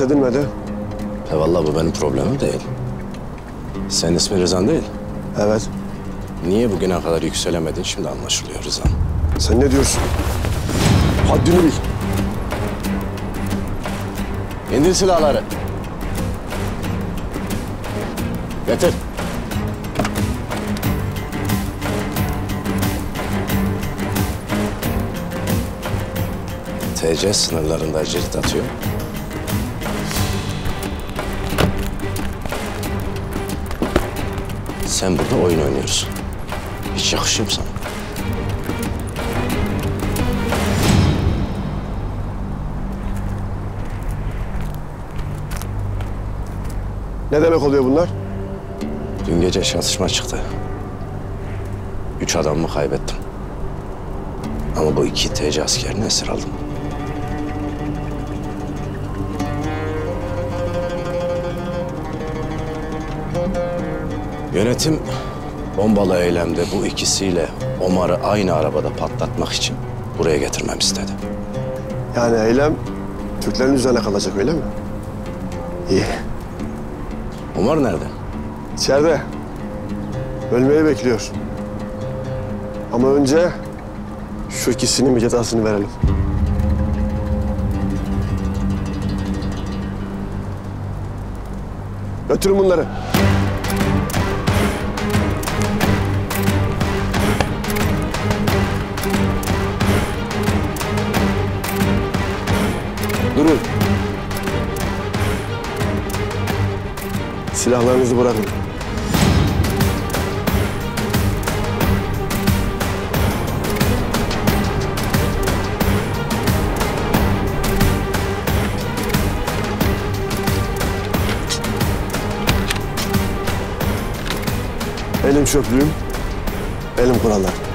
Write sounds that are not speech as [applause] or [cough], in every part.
senden bahsedilmedi. He vallahi bu benim problemim değil. Senin ismin Rızan değil. Evet. Niye bugüne kadar yükselemedin şimdi anlaşılıyor Rızan. Sen ne diyorsun? Haddini bil. İndir silahları. Getir. TC sınırlarında cirit atıyor. Sen burada oyun oynuyorsun. Hiç yakışıyor mu sana? Ne demek oluyor bunlar? Dün gece çatışma çıktı. Üç adamımı kaybettim. Ama bu iki TC askerini esir aldım. Yönetim bombalı eylemde bu ikisiyle Omar'ı aynı arabada patlatmak için buraya getirmem istedi. Yani eylem Türklerin üzerine kalacak öyle mi? İyi. Omar nerede? İçeride. Ölmeyi bekliyor. Ama önce şu ikisinin bir cezasını verelim. Götürün bunları. Silahlarınızı bırakın. Elim çöplüğüm, elim kurallar.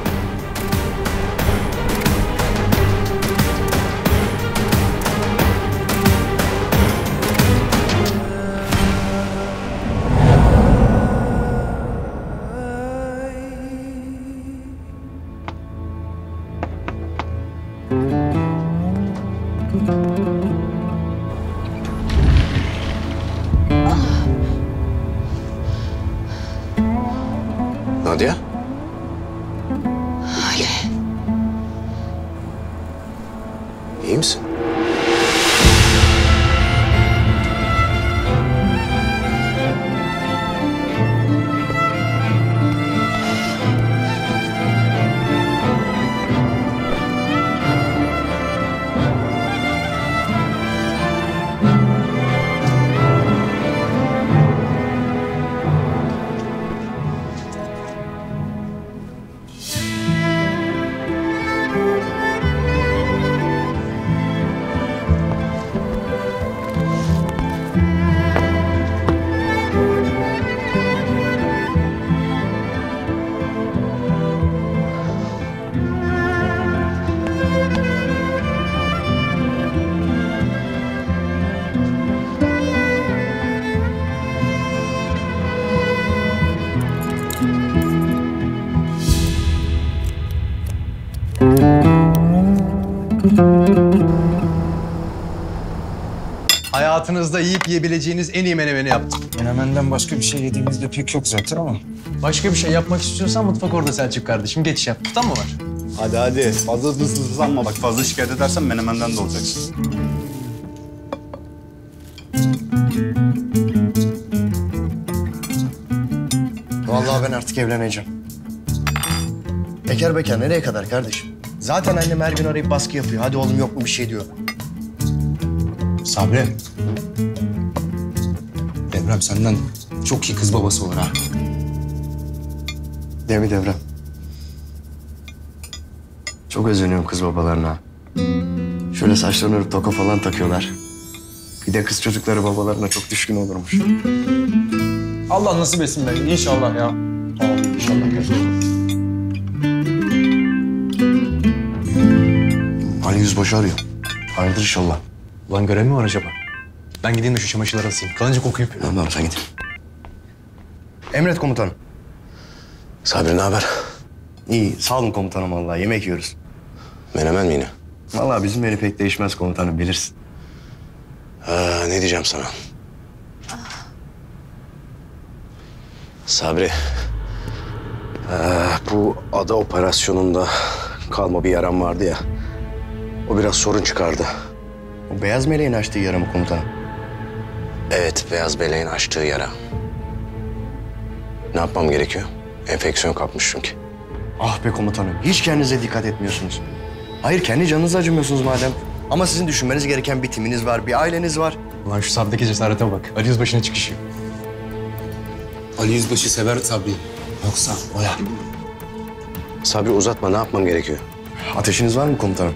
Hayatınızda yiyip yiyebileceğiniz en iyi menemeni yaptım. Menemenden başka bir şey yediğimizde pek yok zaten ama. Başka bir şey yapmak istiyorsan mutfak orada Selçuk kardeşim. Geç yap. Tutan mı var? Hadi hadi. Fazla hızlanma bak. Fazla şikayet edersen menemenden de olacaksın. Vallahi ben artık evleneceğim. Bekar bekar nereye kadar kardeşim? Zaten annem her gün arayıp baskı yapıyor. Hadi oğlum yok mu bir şey diyor. Sabri. Senden çok iyi kız babası olur ha. Değil mi Devrem? Çok özeniyorum kız babalarına. Şöyle saçlarını örüp toka falan takıyorlar. Bir de kız çocukları babalarına çok düşkün olurmuş. Allah nasip etsin be. İnşallah ya. İnşallah gözüm. Ali Yüzbaşı arıyor. Hayırdır inşallah. Ulan görev mi var acaba? Ben gideyim de şu çamaşırları asayım. Kalınca kokuyup. Tamam tamam sen git. Emret komutanım. Sabri ne haber? İyi sağ olun komutanım vallahi yemek yiyoruz. Menemen mi yine? Vallahi bizim beni pek değişmez komutanım bilirsin. Ee, ne diyeceğim sana? Sabri. ee, bu ada operasyonunda kalma bir yaram vardı ya. O biraz sorun çıkardı. O beyaz meleğin açtığı yara mı komutanım? Evet, beyaz beleğin açtığı yara. Ne yapmam gerekiyor? Enfeksiyon kapmış çünkü. Ah be komutanım hiç kendinize dikkat etmiyorsunuz. Hayır kendi canınıza acımıyorsunuz madem. Ama sizin düşünmeniz gereken bir timiniz var, bir aileniz var. Ulan şu sabdaki cesarete bak. Ali Yüzbaşı'nın çıkışı. Ali Yüzbaşı sever Sabri'yi. Yoksa oya. Sabri uzatma, ne yapmam gerekiyor? Ateşiniz var mı komutanım?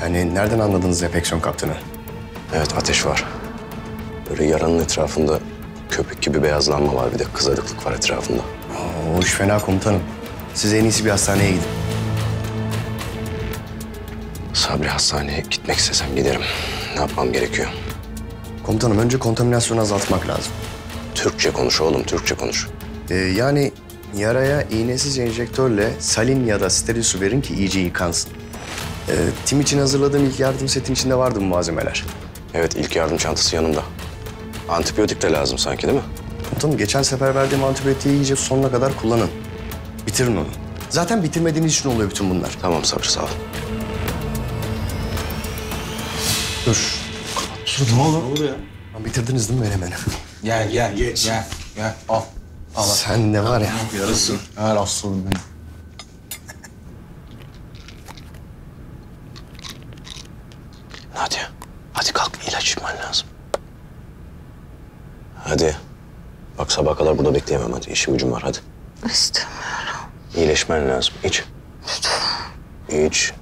Yani nereden anladınız enfeksiyon kaptığını? Evet, ateş var. Böyle yaranın etrafında köpük gibi beyazlanma var. Bir de kızarıklık var etrafında. O iş fena komutanım. Siz en iyisi bir hastaneye gidin. Sabri hastaneye gitmek istesem giderim. Ne yapmam gerekiyor? Komutanım önce kontaminasyonu azaltmak lazım. Türkçe konuş oğlum, Türkçe konuş. Ee, yani yaraya iğnesiz enjektörle salin ya da steril su verin ki iyice yıkansın. Ee, tim için hazırladığım ilk yardım setin içinde vardı bu malzemeler. Evet, ilk yardım çantası yanımda. Antibiyotik de lazım sanki değil mi? Komutanım geçen sefer verdiğim antibiyotiği iyice sonuna kadar kullanın. Bitirin onu. Zaten bitirmediğiniz için oluyor bütün bunlar. Tamam Sabri, sağ ol. Dur. Ne olur? Ne olur ya? Lan Bitirdiniz değil mi menemeni? Gel gel geç. Gel gel al. Sen de var ya. Yarısın. Ver aslanım benim. Hadi. Hadi kalk, ilaç içmen lazım. Hadi. Bak sabaha kadar burada bekleyemem hadi. İşim gücüm var hadi. İstemiyorum. İyileşmen lazım. İç. İç.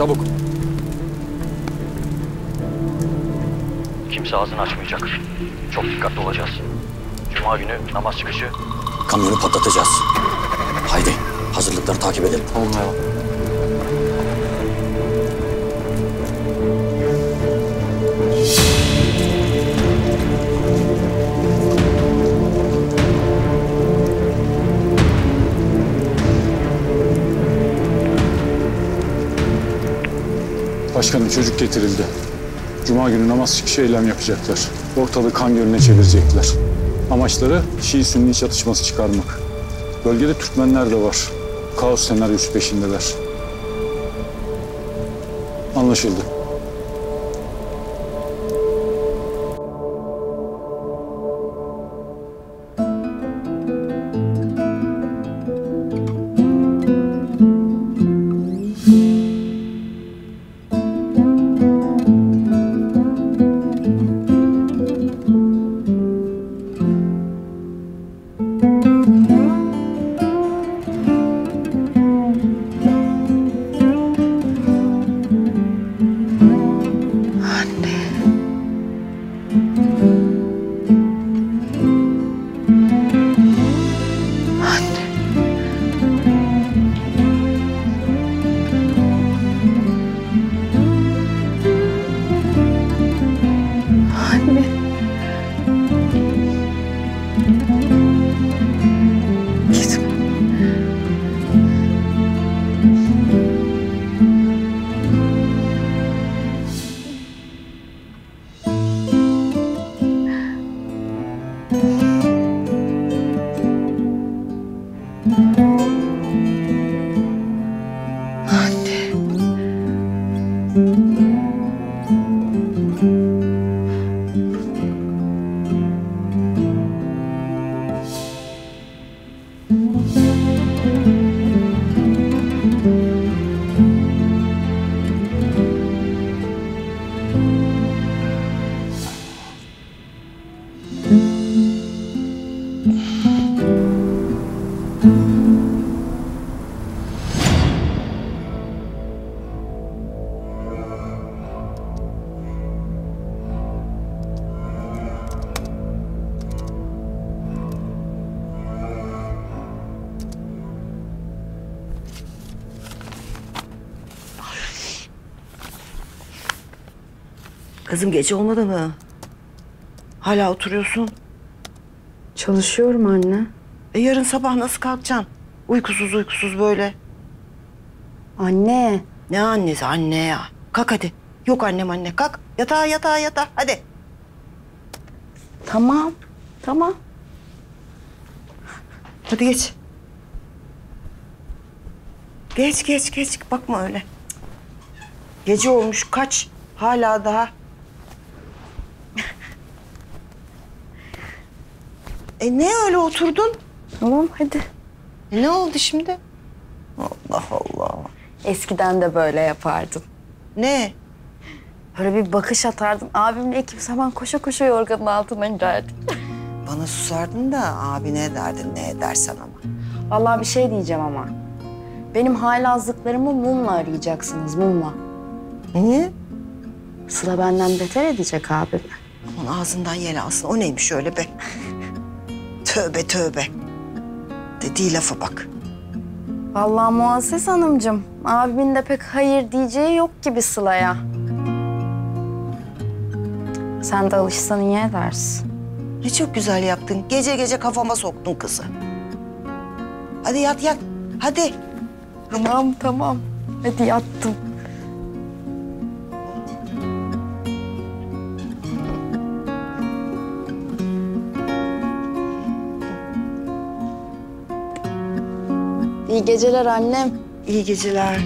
Çabuk. Namaz çıkışı eylem yapacaklar. Ortalığı kan gölüne çevirecekler. Amaçları Şii-Sünni çatışması çıkarmak. Bölgede Türkmenler de var. Kaos senaryosu peşindeler. Anlaşıldı. Kızım gece olmadı mı? Hala oturuyorsun. Çalışıyorum anne. E yarın sabah nasıl kalkacaksın? Uykusuz uykusuz böyle. Anne. Ne annesi anne ya. Kalk hadi. Yok annem anne kalk. Yatağa yatağa yatağa hadi. Tamam. Tamam. Hadi geç. Geç geç geç bakma öyle. Gece olmuş kaç. Hala daha. E ne öyle oturdun? Tamam hadi. E, ne oldu şimdi? Allah Allah. Eskiden de böyle yapardım. Ne? Böyle bir bakış atardım. Abimle ekip zaman koşa koşa yorganın altına girerdik. Bana susardın da abi ne derdin ne edersen ama. Vallahi bir şey diyeceğim ama. Benim halazlıklarımı mumla arayacaksınız, mumla. Niye? Sıla benden beter edecek abimi. Aman ağzından yel alsın. O neymiş öyle be? Tövbe tövbe. Dediği lafa bak. Vallahi Muazzez Hanımcığım, abimin de pek hayır diyeceği yok gibi Sıla'ya. Sen de alışsan iyi edersin. Ne çok güzel yaptın. Gece gece kafama soktun kızı. Hadi yat yat. Hadi. Tamam, tamam. Hadi yattım. İyi geceler annem. İyi geceler.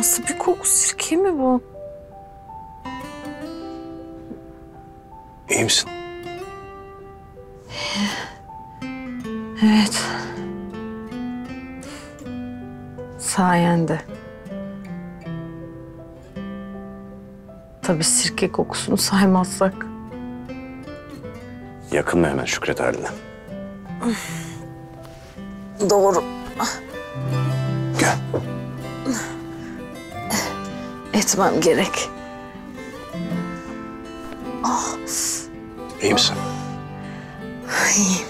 Nasıl bir koku? Sirke mi bu? İyi misin? Evet. Sayende. Tabii sirke kokusunu saymazsak. Yakın mı hemen Şükret haline? Doğru. Gel. Etmem gerek. Ah, İyi misin? iyiyim.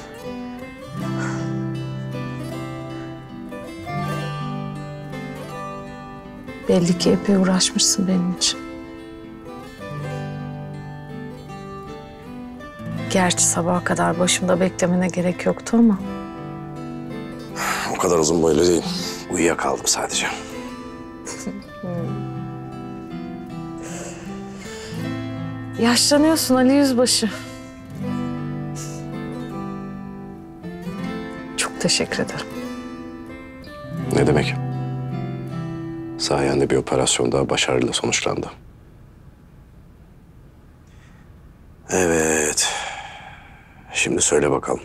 Belli ki epey uğraşmışsın benim için. Gerçi sabaha kadar başımda beklemene gerek yoktu ama. O kadar uzun boylu değil. Uyuyakaldım sadece. Yaşlanıyorsun Ali Yüzbaşı. Çok teşekkür ederim. Ne demek? Sayende bir operasyon daha başarıyla sonuçlandı. Evet. Şimdi söyle bakalım.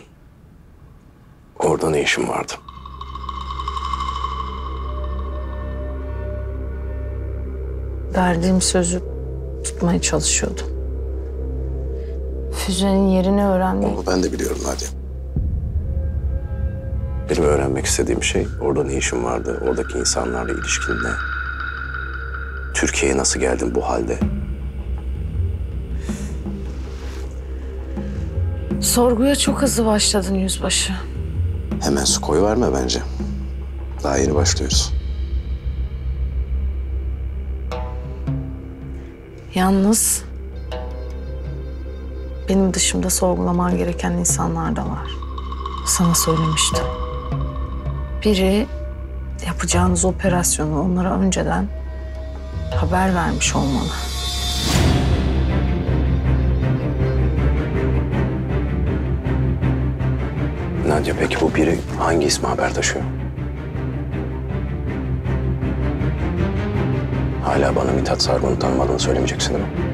Orada ne işin vardı? Verdiğim sözü tutmaya çalışıyordum. Füzenin yerini öğrenmek. Onu ben de biliyorum Nadia. Benim öğrenmek istediğim şey orada ne işin vardı, oradaki insanlarla ilişkin ne? Türkiye'ye nasıl geldin bu halde? Sorguya çok hızlı başladın yüzbaşı. Hemen su koyu verme bence. Daha yeni başlıyoruz. Yalnız benim dışımda sorgulaman gereken insanlar da var. Sana söylemiştim. Biri yapacağınız operasyonu onlara önceden haber vermiş olmalı. Nadia peki bu biri hangi ismi haber taşıyor? Hala bana Mithat Sargun'u tanımadığını söylemeyeceksin değil mi?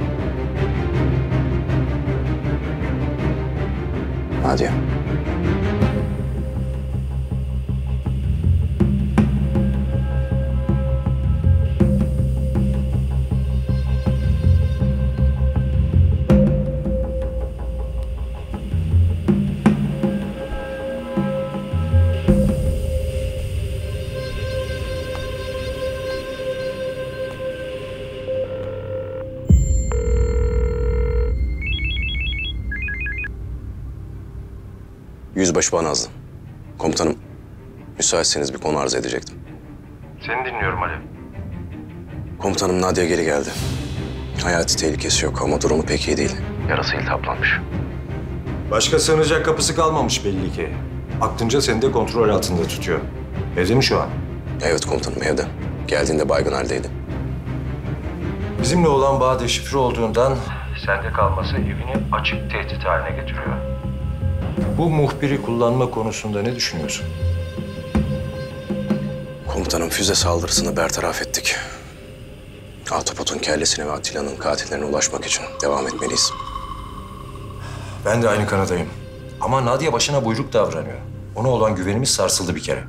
Nadia. Yüzbaşı Banazlı. Komutanım, müsaitseniz bir konu arz edecektim. Seni dinliyorum Ali. Komutanım Nadia geri geldi. Hayati tehlikesi yok ama durumu pek iyi değil. Yarası iltihaplanmış. Başka sığınacak kapısı kalmamış belli ki. Aklınca seni de kontrol altında tutuyor. Evde mi şu an? Evet komutanım evde. Geldiğinde baygın haldeydi. Bizimle olan bağ deşifre olduğundan Sende kalması evini açık tehdit haline getiriyor. Bu muhbiri kullanma konusunda ne düşünüyorsun? Komutanım füze saldırısını bertaraf ettik. Atopot'un kellesine ve Atilla'nın katillerine ulaşmak için devam etmeliyiz. Ben de aynı kanadayım. Ama Nadia başına buyruk davranıyor. Ona olan güvenimiz sarsıldı bir kere.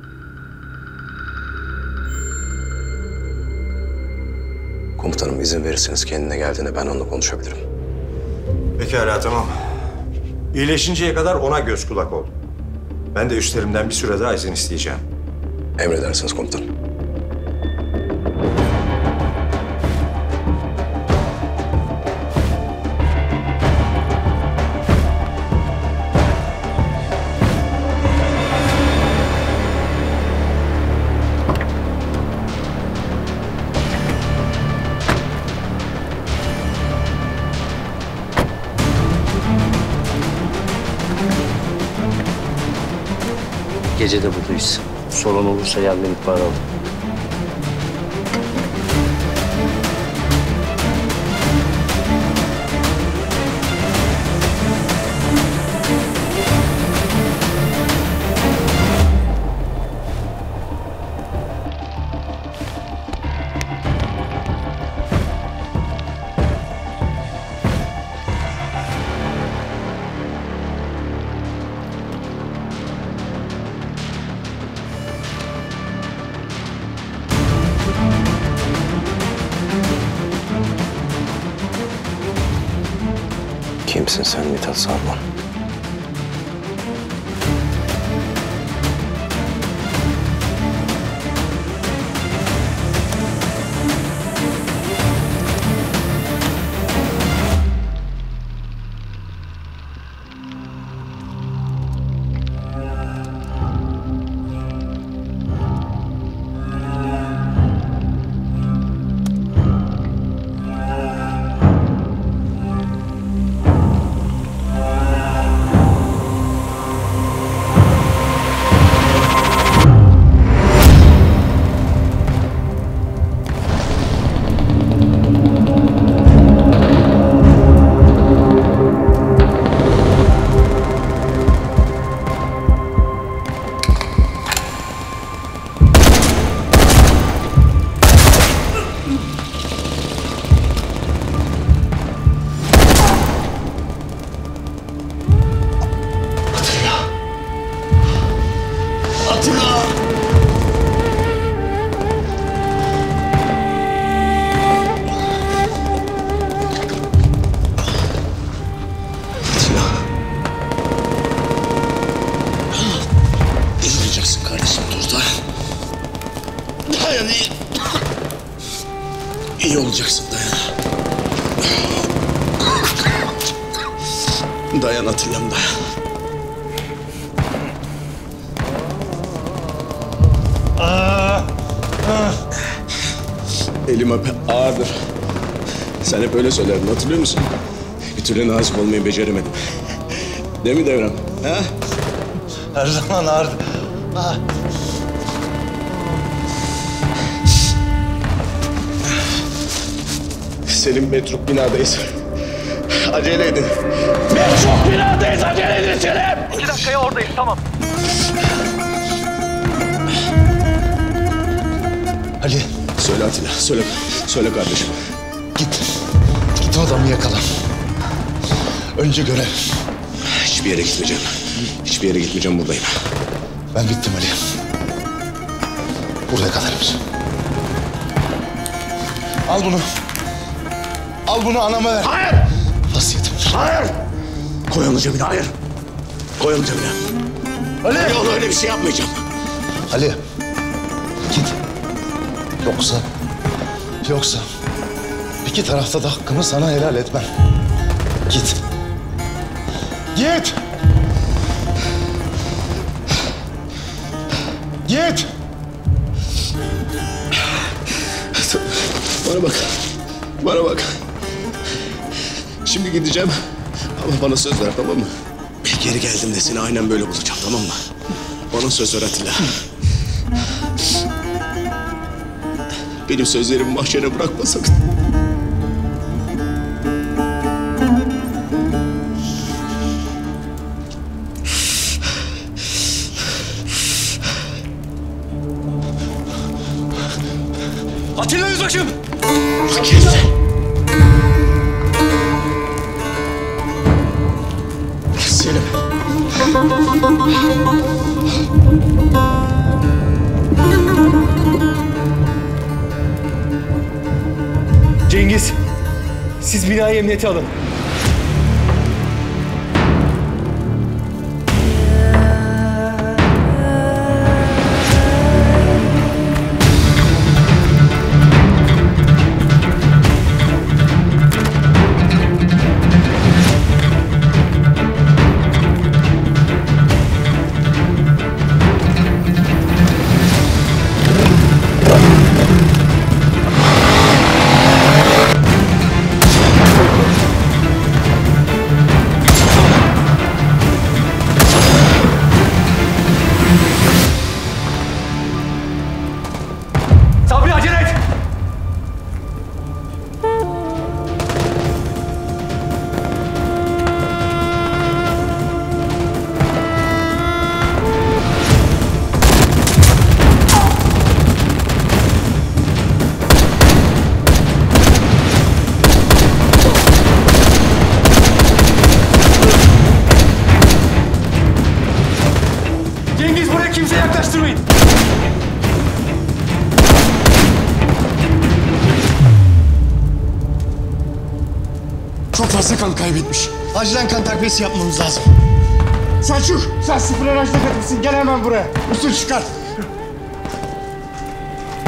Komutanım izin verirseniz kendine geldiğinde ben onunla konuşabilirim. Pekala tamam. İyileşinceye kadar ona göz kulak ol. Ben de üstlerimden bir süre daha izin isteyeceğim. Emredersiniz komutanım. Gece de buradayız. Sorun olursa yardım ihbarı alın. Hep öyle söylerdin hatırlıyor musun? Bir türlü nazik olmayı beceremedim. Değil mi Devrem? Ha? Her zaman ağırdı. Selim metruk binadayız. Acele edin. Metruk binadayız acele edin Selim. İki dakikaya oradayız tamam. Ali. Söyle Atilla, söyle. Söyle kardeşim. Adamı yakala. Önce görev. Hiçbir yere gitmeyeceğim. Hiçbir yere gitmeyeceğim buradayım. Ben bittim Ali. Buraya kadarmış. Al bunu. Al bunu anama ver. Hayır! Vasiyetim. Hayır! Koy onu cebine, hayır. Koy onu cebine. Ali! Yok öyle bir şey yapmayacağım. Ali. Git. Yoksa... Yoksa... iki tarafta da hakkımı sana helal etmem. Git. Git! Git! Bana bak. Bana bak. Şimdi gideceğim. Ama bana söz ver tamam mı? Geri geldiğimde seni aynen böyle bulacağım tamam mı? Bana söz ver Atilla. Benim sözlerimi mahşere bırakma sakın. Siz binayı emniyete alın. Takviyesi yapmamız lazım. Selçuk sen sıfır araç negatifsin gel hemen buraya. Üstünü çıkar.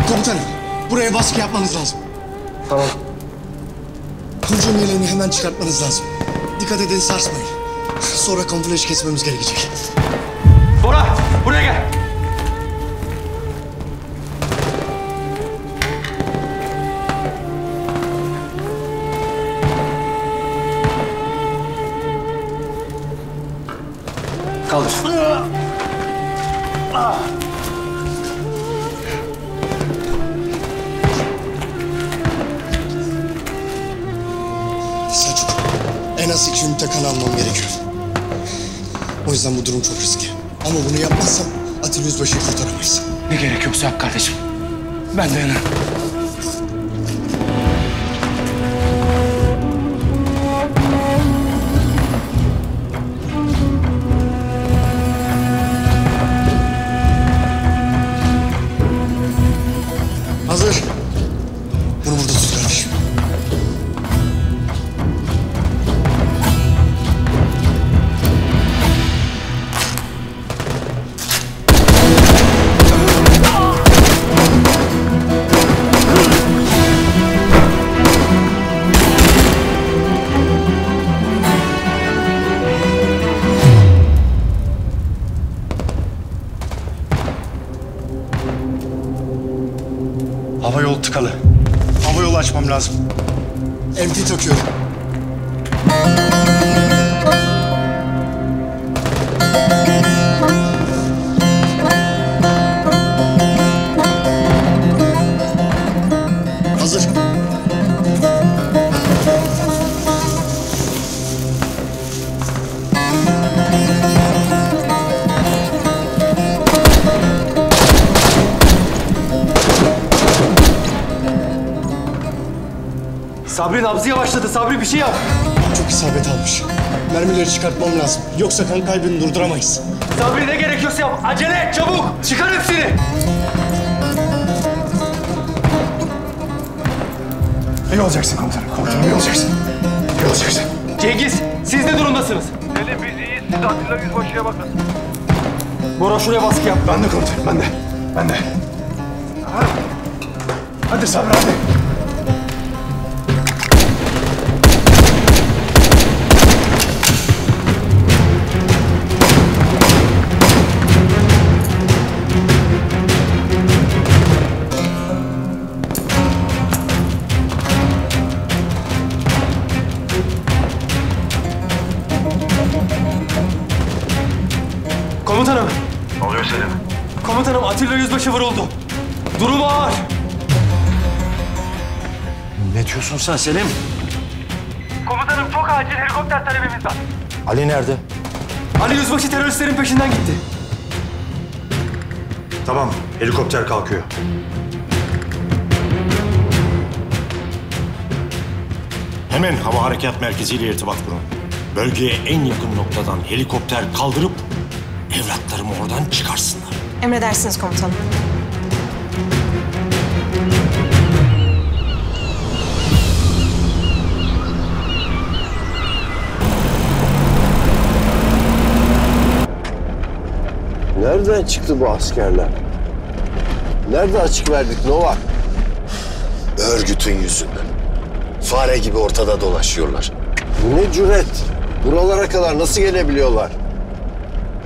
Komutanım, buraya baskı yapmanız lazım. Tamam. Hücum yeleğini hemen çıkartmanız lazım. Dikkat edin sarsmayın. Sonra kamuflajı kesmemiz gerekecek. Bora buraya gel. Yüzden bu durum çok riskli. Ama bunu yapmazsam Atilla Yüzbaşı'yı kurtaramayız. Ne gerek yoksa yap kardeşim. Ben dayanırım. Sabri nabzı yavaşladı. Sabri bir şey yap. Çok isabet almış. Mermileri çıkartmam lazım. Yoksa kan kaybını durduramayız. Sabri ne gerekiyorsa yap. Acele et çabuk. Çıkar hepsini. İyi olacaksın komutanım. Komutanım iyi olacaksın. İyi olacaksın. Cengiz siz ne durumdasınız? Selim biz iyiyiz. Siz Atilla Yüzbaşı'ya bakın. Bora şuraya baskı yap. Ben de komutanım ben de. Ben de. Hadi Sabri hadi. Yüzbaşı vuruldu. Durumu ağır. Ne diyorsun sen Selim? Komutanım çok acil helikopter talebimiz var. Ali nerede? Ali Yüzbaşı teröristlerin peşinden gitti. Tamam, helikopter kalkıyor. Hemen hava harekat merkeziyle irtibat kurun. Bölgeye en yakın noktadan helikopter kaldırıp evlatlarımı oradan çıkarsınlar. Emredersiniz komutanım. Nereden çıktı bu askerler? Nerede açık verdik Novak? Örgütün yüzünden. Fare gibi ortada dolaşıyorlar. Bu ne cüret? Buralara kadar nasıl gelebiliyorlar?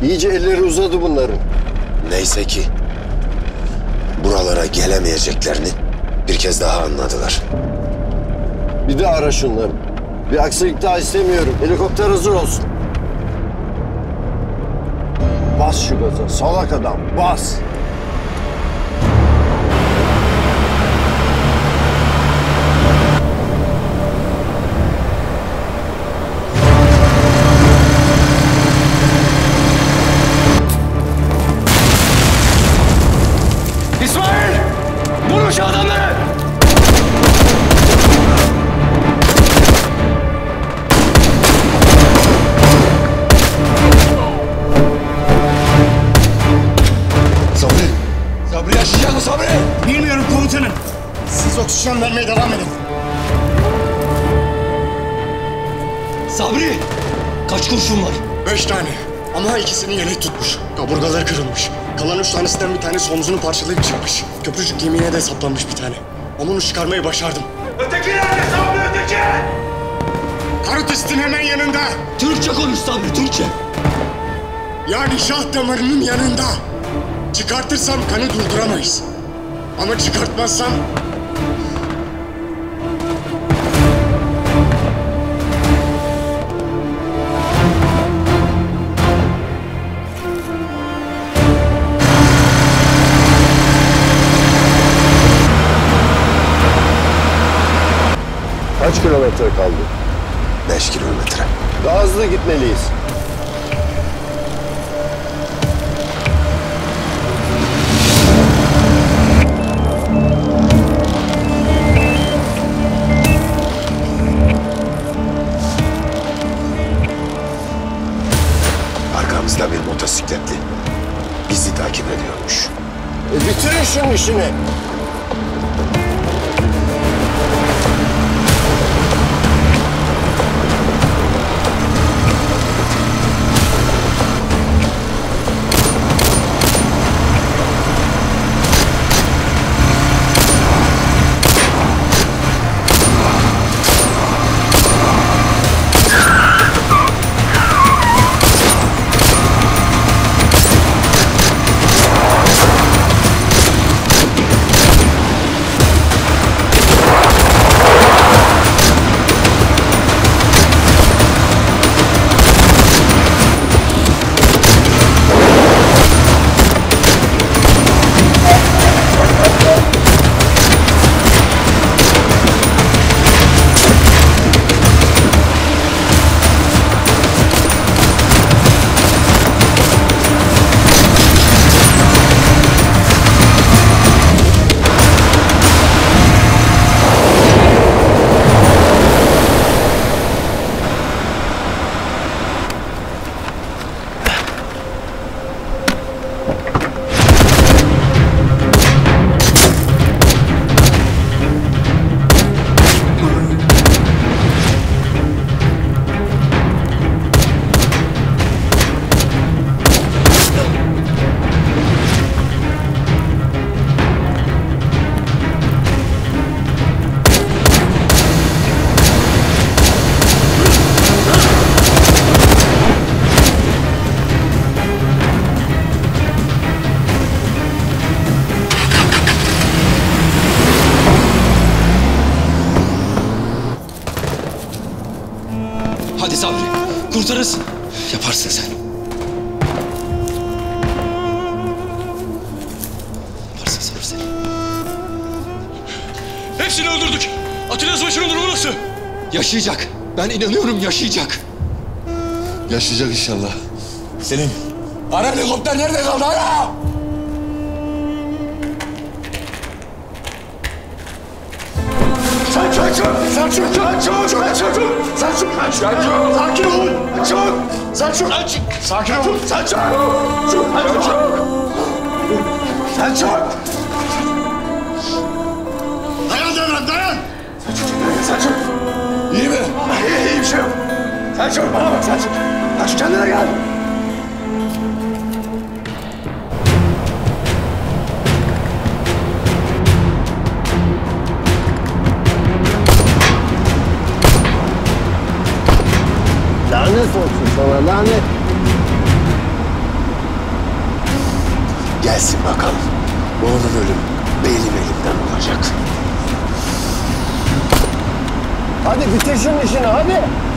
İyice elleri uzadı bunların. Neyse ki buralara gelemeyeceklerini bir kez daha anladılar. Bir de ara şunları. Bir aksilik daha istemiyorum. Helikopter hazır olsun. Bas şu gaza. Salak adam. Bas. Omzunu parçalayıp çıkmış. Köprücük kemiğine de saplanmış bir tane. Ama onu çıkarmayı başardım. Öteki nerede Sabri öteki? Karutistin hemen yanında. Türkçe konuş Sabri, Türkçe. Yani şah damarının yanında. Çıkartırsam kanı durduramayız. Ama çıkartmazsam kilometre kaldı? Beş kilometre. Daha hızlı gitmeliyiz. Arkamızda bir motosikletli. Bizi takip ediyormuş. E, bitirin şunun işini. Ben inanıyorum yaşayacak. Yaşayacak inşallah. Selim. Ara helikopter nerede kaldı ara? Selçuk! Selçuk! Selçuk! Selçuk! Selçuk! Selçuk! Sakin ol! Selçuk! Selçuk! Sakin ol! Selçuk! Selçuk! Selçuk! Dayan Selçuk bana bak Selçuk. Selçuk kendine gel. Lanet olsun sana lanet. Gelsin bakalım. Oğlun ölümü benim elimden olacak. Hadi bitir şunun işini hadi.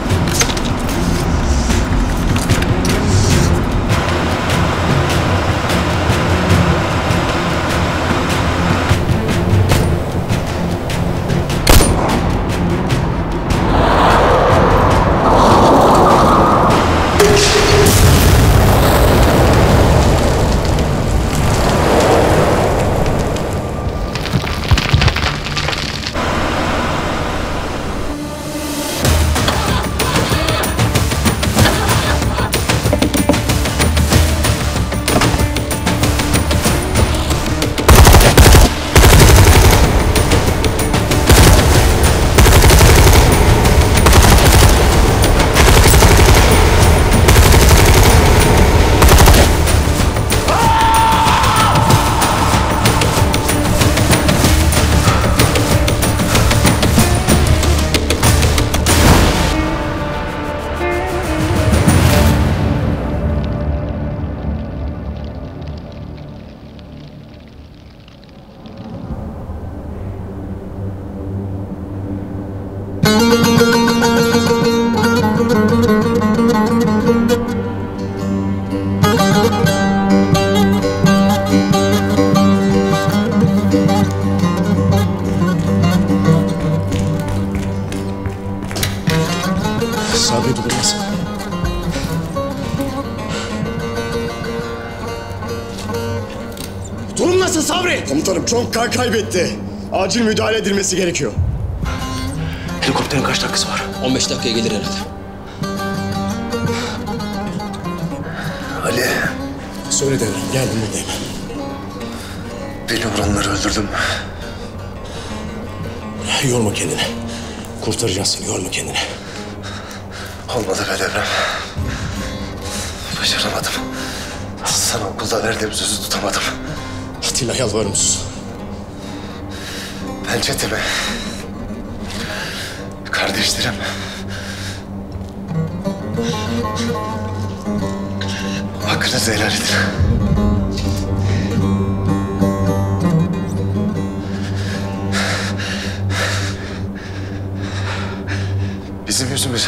Acil müdahale edilmesi gerekiyor. Helikopterin kaç dakikası var? 15 dakikaya gelir herhalde. Ali, Söyle Devrem, geldim buradayım. beni vuranları öldürdüm. Yorma kendini. Kurtaracağız seni, yorma kendini. Olmadı be Devrem. Başaramadım. Sana okulda verdiğim sözü tutamadım. Atilla yalvarırım sus. Pençetimi. Kardeşlerim. Hakkınızı helal edin. Bizim yüzümüz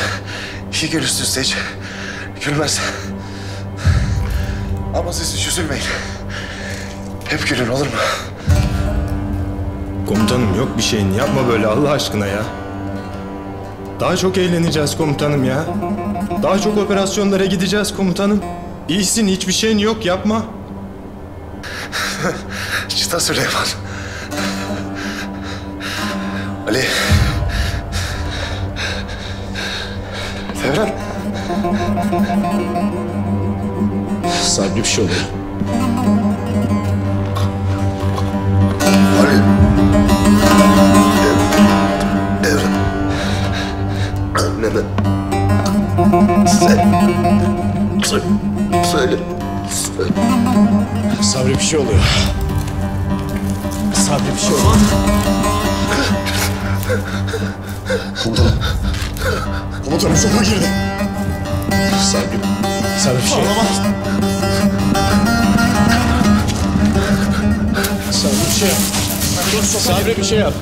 iki gün hiç gülmez. Ama siz hiç üzülmeyin. Hep gülün olur mu? Komutanım yok bir şeyin. Yapma böyle Allah aşkına ya. Daha çok eğleneceğiz komutanım ya. Daha çok operasyonlara gideceğiz komutanım. İyisin hiçbir şeyin yok yapma. [laughs] Çıta Süleyman. Ali. Devrem. Sabri bir şey oluyor. Sen. Söyle. Söyle. Söyle. Sabri bir şey oluyor. Sabri bir şey oluyor. Komutanım. Komutanım şoka girdi. Sabri. Sabri bir şey yok. Sabri bir şey yap. Sabri bir şey yap.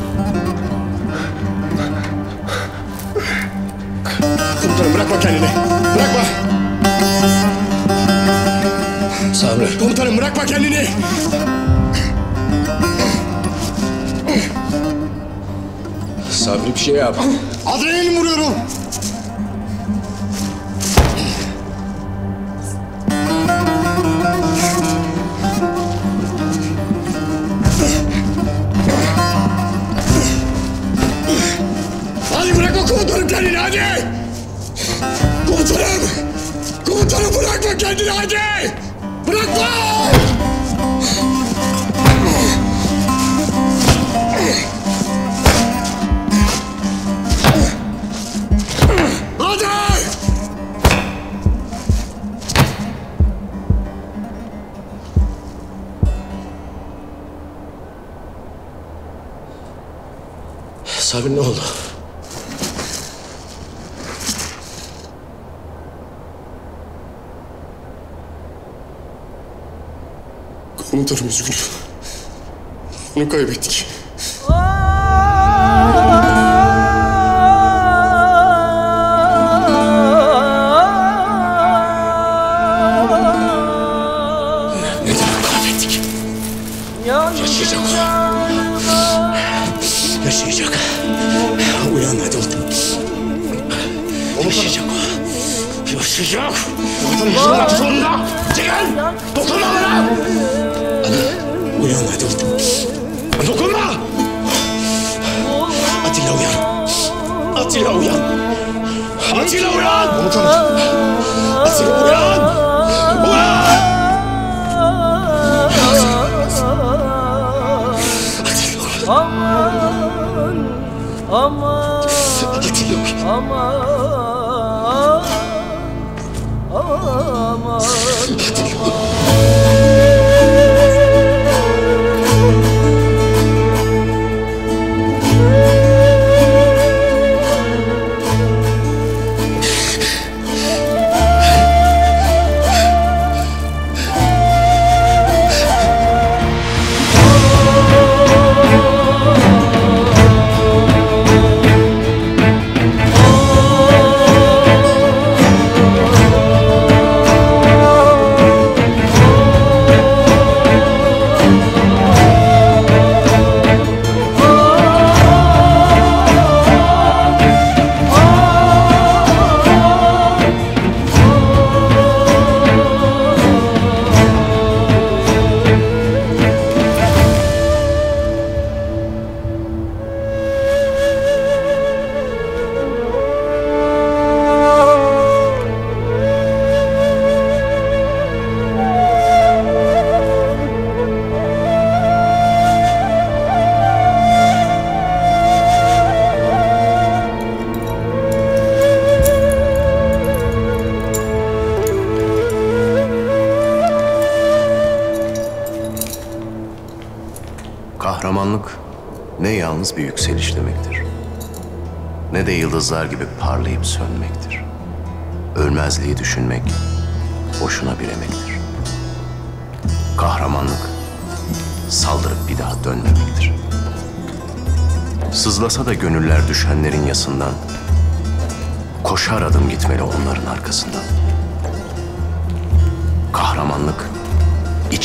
Komutanım bırakma kendini. Bırakma. Sabri. Komutanım bırakma kendini. Sabri bir şey yap. Adrenalin vuruyorum. Kendini hadi. Bırakma. Hadi. Sabri ne oldu? Komutanım üzgünüm. Onu kaybettik.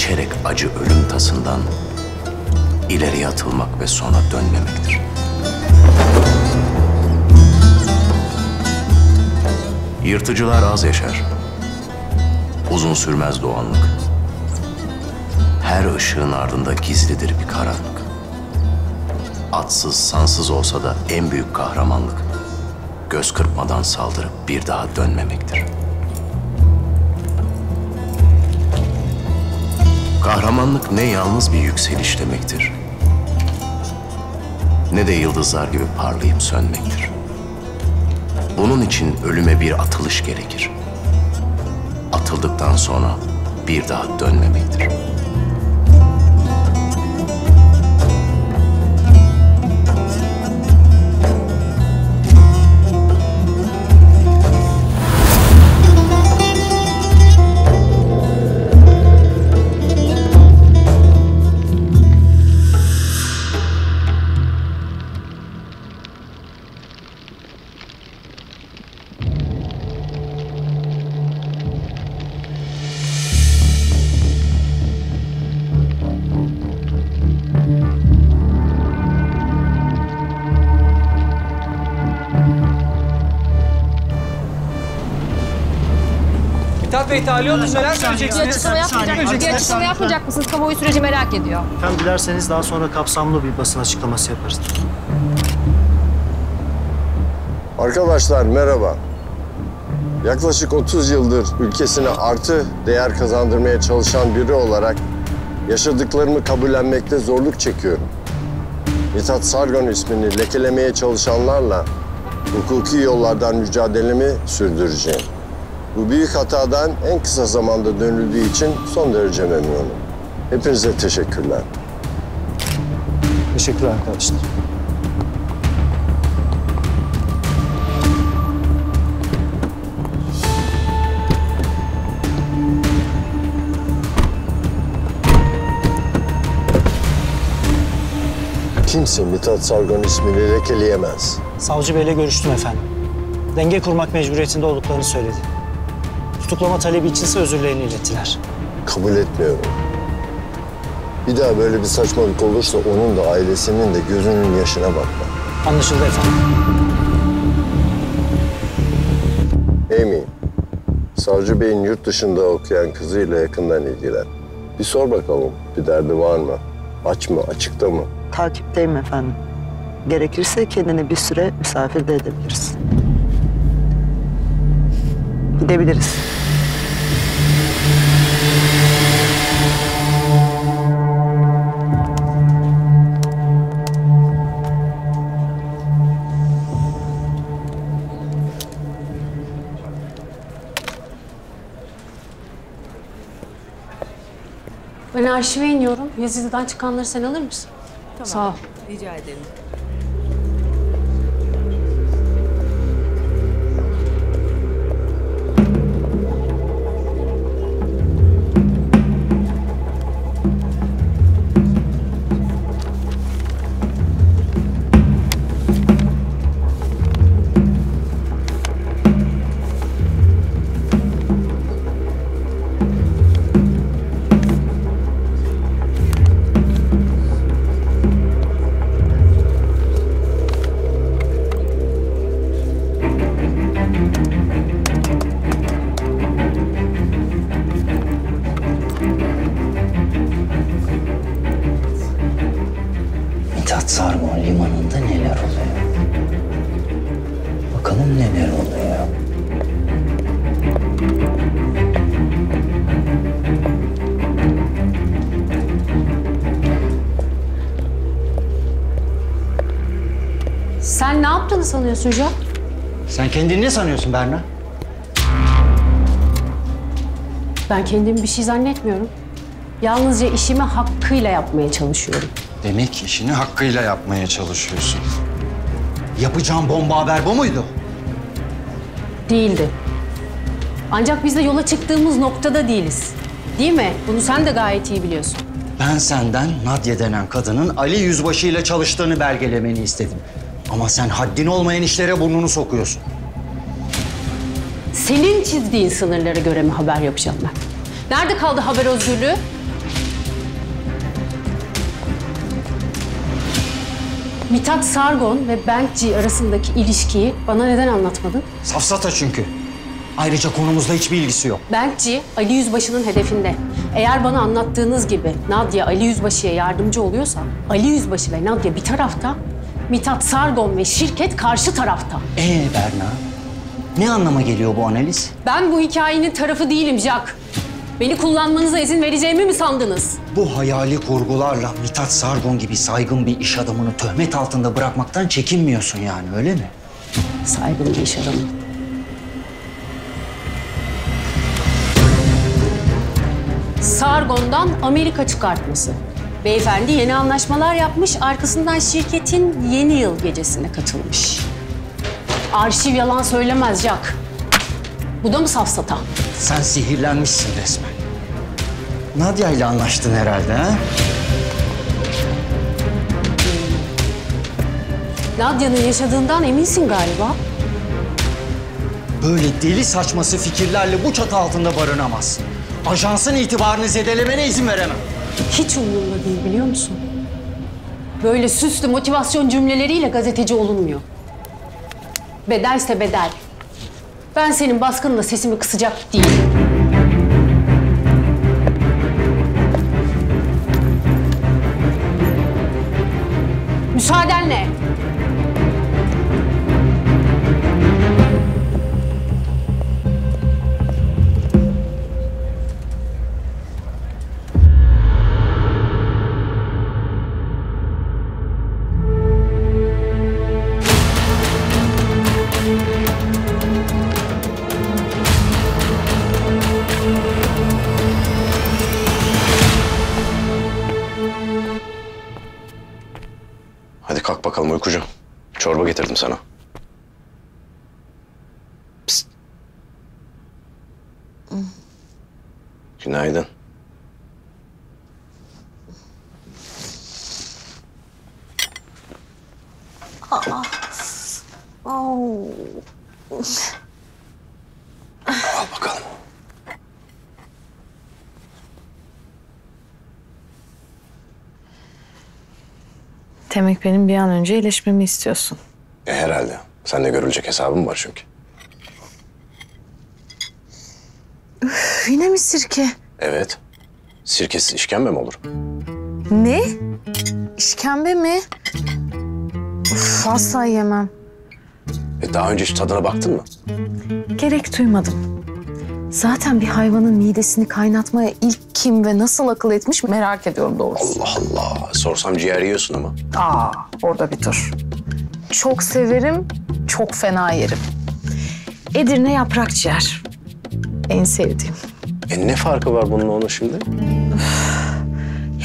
İçerek acı ölüm tasından ileriye atılmak ve sona dönmemektir. Yırtıcılar az yaşar. Uzun sürmez doğanlık. Her ışığın ardında gizlidir bir karanlık. Atsız, sansız olsa da en büyük kahramanlık göz kırpmadan saldırıp bir daha dönmemektir. Kahramanlık ne yalnız bir yükseliş demektir. Ne de yıldızlar gibi parlayıp sönmektir. Bunun için ölüme bir atılış gerekir. Atıldıktan sonra bir daha dönmemektir. Tahliye oldunuz. Neler söyleyeceksiniz? Bir açıklama yapmayacak, bir açıklama yapmayacak mısınız? Kamuoyu süreci merak ediyor. Efendim dilerseniz daha sonra kapsamlı bir basın açıklaması yaparız. Arkadaşlar merhaba. Yaklaşık 30 yıldır ülkesine artı değer kazandırmaya çalışan biri olarak yaşadıklarımı kabullenmekte zorluk çekiyorum. Mithat Sargon ismini lekelemeye çalışanlarla hukuki yollardan mücadelemi sürdüreceğim. Bu büyük hatadan en kısa zamanda dönüldüğü için son derece memnunum. Hepinize teşekkürler. Teşekkürler arkadaşlar. Kimse Mithat Sargon ismini lekeleyemez. Savcı Bey'le görüştüm efendim. Denge kurmak mecburiyetinde olduklarını söyledi. Tutuklama talebi içinse özürlerini ilettiler. Kabul etmiyorum. Bir daha böyle bir saçmalık olursa onun da ailesinin de gözünün yaşına bakma. Anlaşıldı efendim. Amy, Savcı Bey'in yurt dışında okuyan kızıyla yakından ilgilen. Bir sor bakalım, bir derdi var mı? Aç mı, açıkta mı? Takipteyim efendim. Gerekirse kendini bir süre misafir de edebiliriz. Gidebiliriz. Arşive iniyorum. Yazıdan çıkanları sen alır mısın? Sağ ol. Rica ederim. Sanıyorsun Joe? Sen kendini ne sanıyorsun Berna? Ben kendimi bir şey zannetmiyorum. Yalnızca işimi hakkıyla yapmaya çalışıyorum. Demek işini hakkıyla yapmaya çalışıyorsun. Yapacağım bomba haber bu muydu? Değildi. Ancak biz de yola çıktığımız noktada değiliz. Değil mi? Bunu sen de gayet iyi biliyorsun. Ben senden Nadye denen kadının Ali Yüzbaşı ile çalıştığını belgelemeni istedim. Ama sen haddin olmayan işlere burnunu sokuyorsun. Senin çizdiğin sınırlara göre mi haber yapacağım ben? Nerede kaldı haber özgürlüğü? Mithat Sargon ve Benkci arasındaki ilişkiyi bana neden anlatmadın? Safsata çünkü. Ayrıca konumuzla hiçbir ilgisi yok. Benkci, Ali Yüzbaşı'nın hedefinde. Eğer bana anlattığınız gibi Nadia Ali Yüzbaşı'ya yardımcı oluyorsa, Ali Yüzbaşı ve Nadia bir tarafta, Mithat Sargon ve şirket karşı tarafta. Ee Berna, ne anlama geliyor bu analiz? Ben bu hikayenin tarafı değilim Jack. Beni kullanmanıza izin vereceğimi mi sandınız? Bu hayali kurgularla Mithat Sargon gibi saygın bir iş adamını töhmet altında bırakmaktan çekinmiyorsun yani öyle mi? Saygın bir iş adamı. Sargon'dan Amerika çıkartması. Beyefendi yeni anlaşmalar yapmış, arkasından şirketin yeni yıl gecesine katılmış. Arşiv yalan söylemez Jack. Bu da mı safsata? Sen sihirlenmişsin resmen. Nadia ile anlaştın herhalde ha? Nadia'nın yaşadığından eminsin galiba. Böyle deli saçması fikirlerle bu çatı altında barınamazsın. Ajansın itibarını zedelemene izin veremem. Hiç umurumda değil biliyor musun? Böyle süslü motivasyon cümleleriyle gazeteci olunmuyor. Bedelse bedel. Ben senin baskınla sesimi kısacak değilim. Müsaadenle. Uykucu. Çorba getirdim sana. Psst. Günaydın. Aa. Au. Al bakalım. Demek benim bir an önce iyileşmemi istiyorsun. E, herhalde. Sende görülecek hesabım var çünkü. Üf, yine mi sirke? Evet. Sirkesiz işkembe mi olur? Ne? İşkembe mi? Uf, asla yemem. E, daha önce hiç tadına baktın mı? Gerek duymadım. Zaten bir hayvanın midesini kaynatmaya ilk kim ve nasıl akıl etmiş merak ediyorum doğrusu. Allah Allah. Sorsam ciğer yiyorsun ama. Aa, orada bir dur. Çok severim, çok fena yerim. Edirne yaprak ciğer. En sevdiğim. E ne farkı var bununla onun şimdi?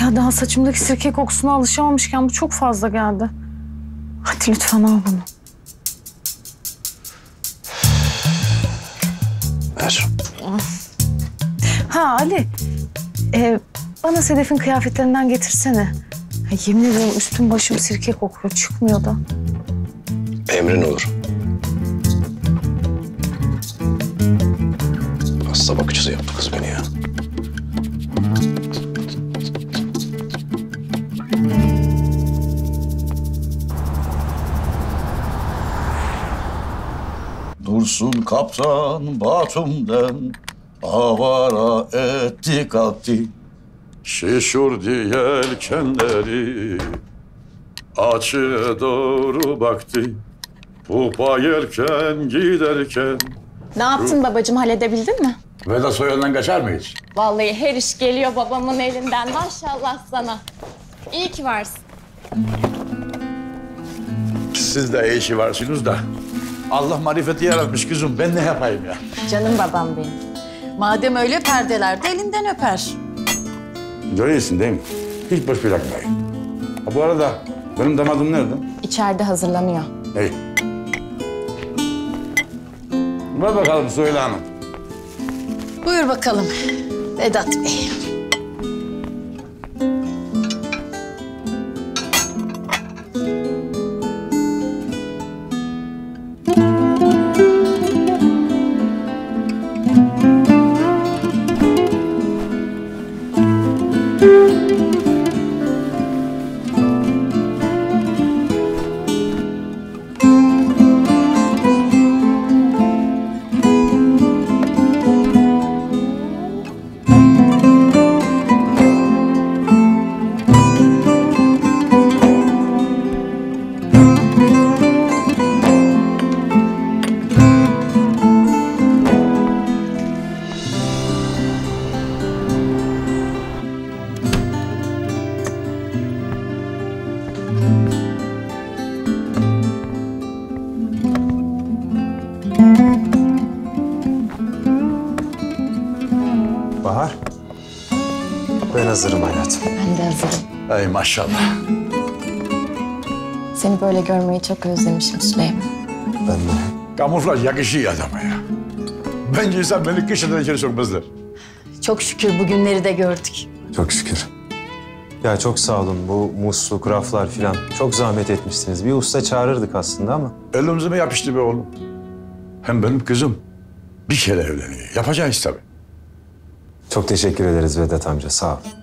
Ya daha saçımdaki sirke kokusuna alışamamışken bu çok fazla geldi. Hadi lütfen al bunu. Ver. Ha Ali, e, bana Sedef'in kıyafetlerinden getirsene. Ha, yemin ederim üstüm başım sirke kokuyor, çıkmıyor da. Emrin olur. Hasta bakıcısı yaptı kız beni ya. Dursun kaptan Batum'dan avara etti kalktı. Şişurdu yelkenleri açığa doğru baktı. Pupa yelken giderken Ne yaptın babacığım halledebildin mi? Vedat soyundan kaçar mı hiç? Vallahi her iş geliyor babamın elinden maşallah sana. İyi ki varsın. Siz de iyi işi varsınız da. Allah marifeti yaratmış kızım. Ben ne yapayım ya? Canım babam benim. Madem öyle perdeler de elinden öper. Görüyorsun değil mi? Hiç boş bırakmayın. Ha, bu arada benim damadım nerede? İçeride hazırlanıyor. Hey. Ver bakalım Söyle Hanım. Buyur bakalım Vedat Bey. Maşallah. Seni böyle görmeyi çok özlemişim Süleyman. Ben de. Kamuflaj yakışıyor adama ya. Bence insan beni kışından içeri sokmazlar. Çok şükür bugünleri de gördük. Çok şükür. Ya çok sağ olun. Bu musluk, raflar filan çok zahmet etmişsiniz. Bir usta çağırırdık aslında ama. Elimize mi yapıştı be oğlum? Hem benim kızım bir kere evleniyor. Yapacağız tabii. Çok teşekkür ederiz Vedat amca. Sağ ol.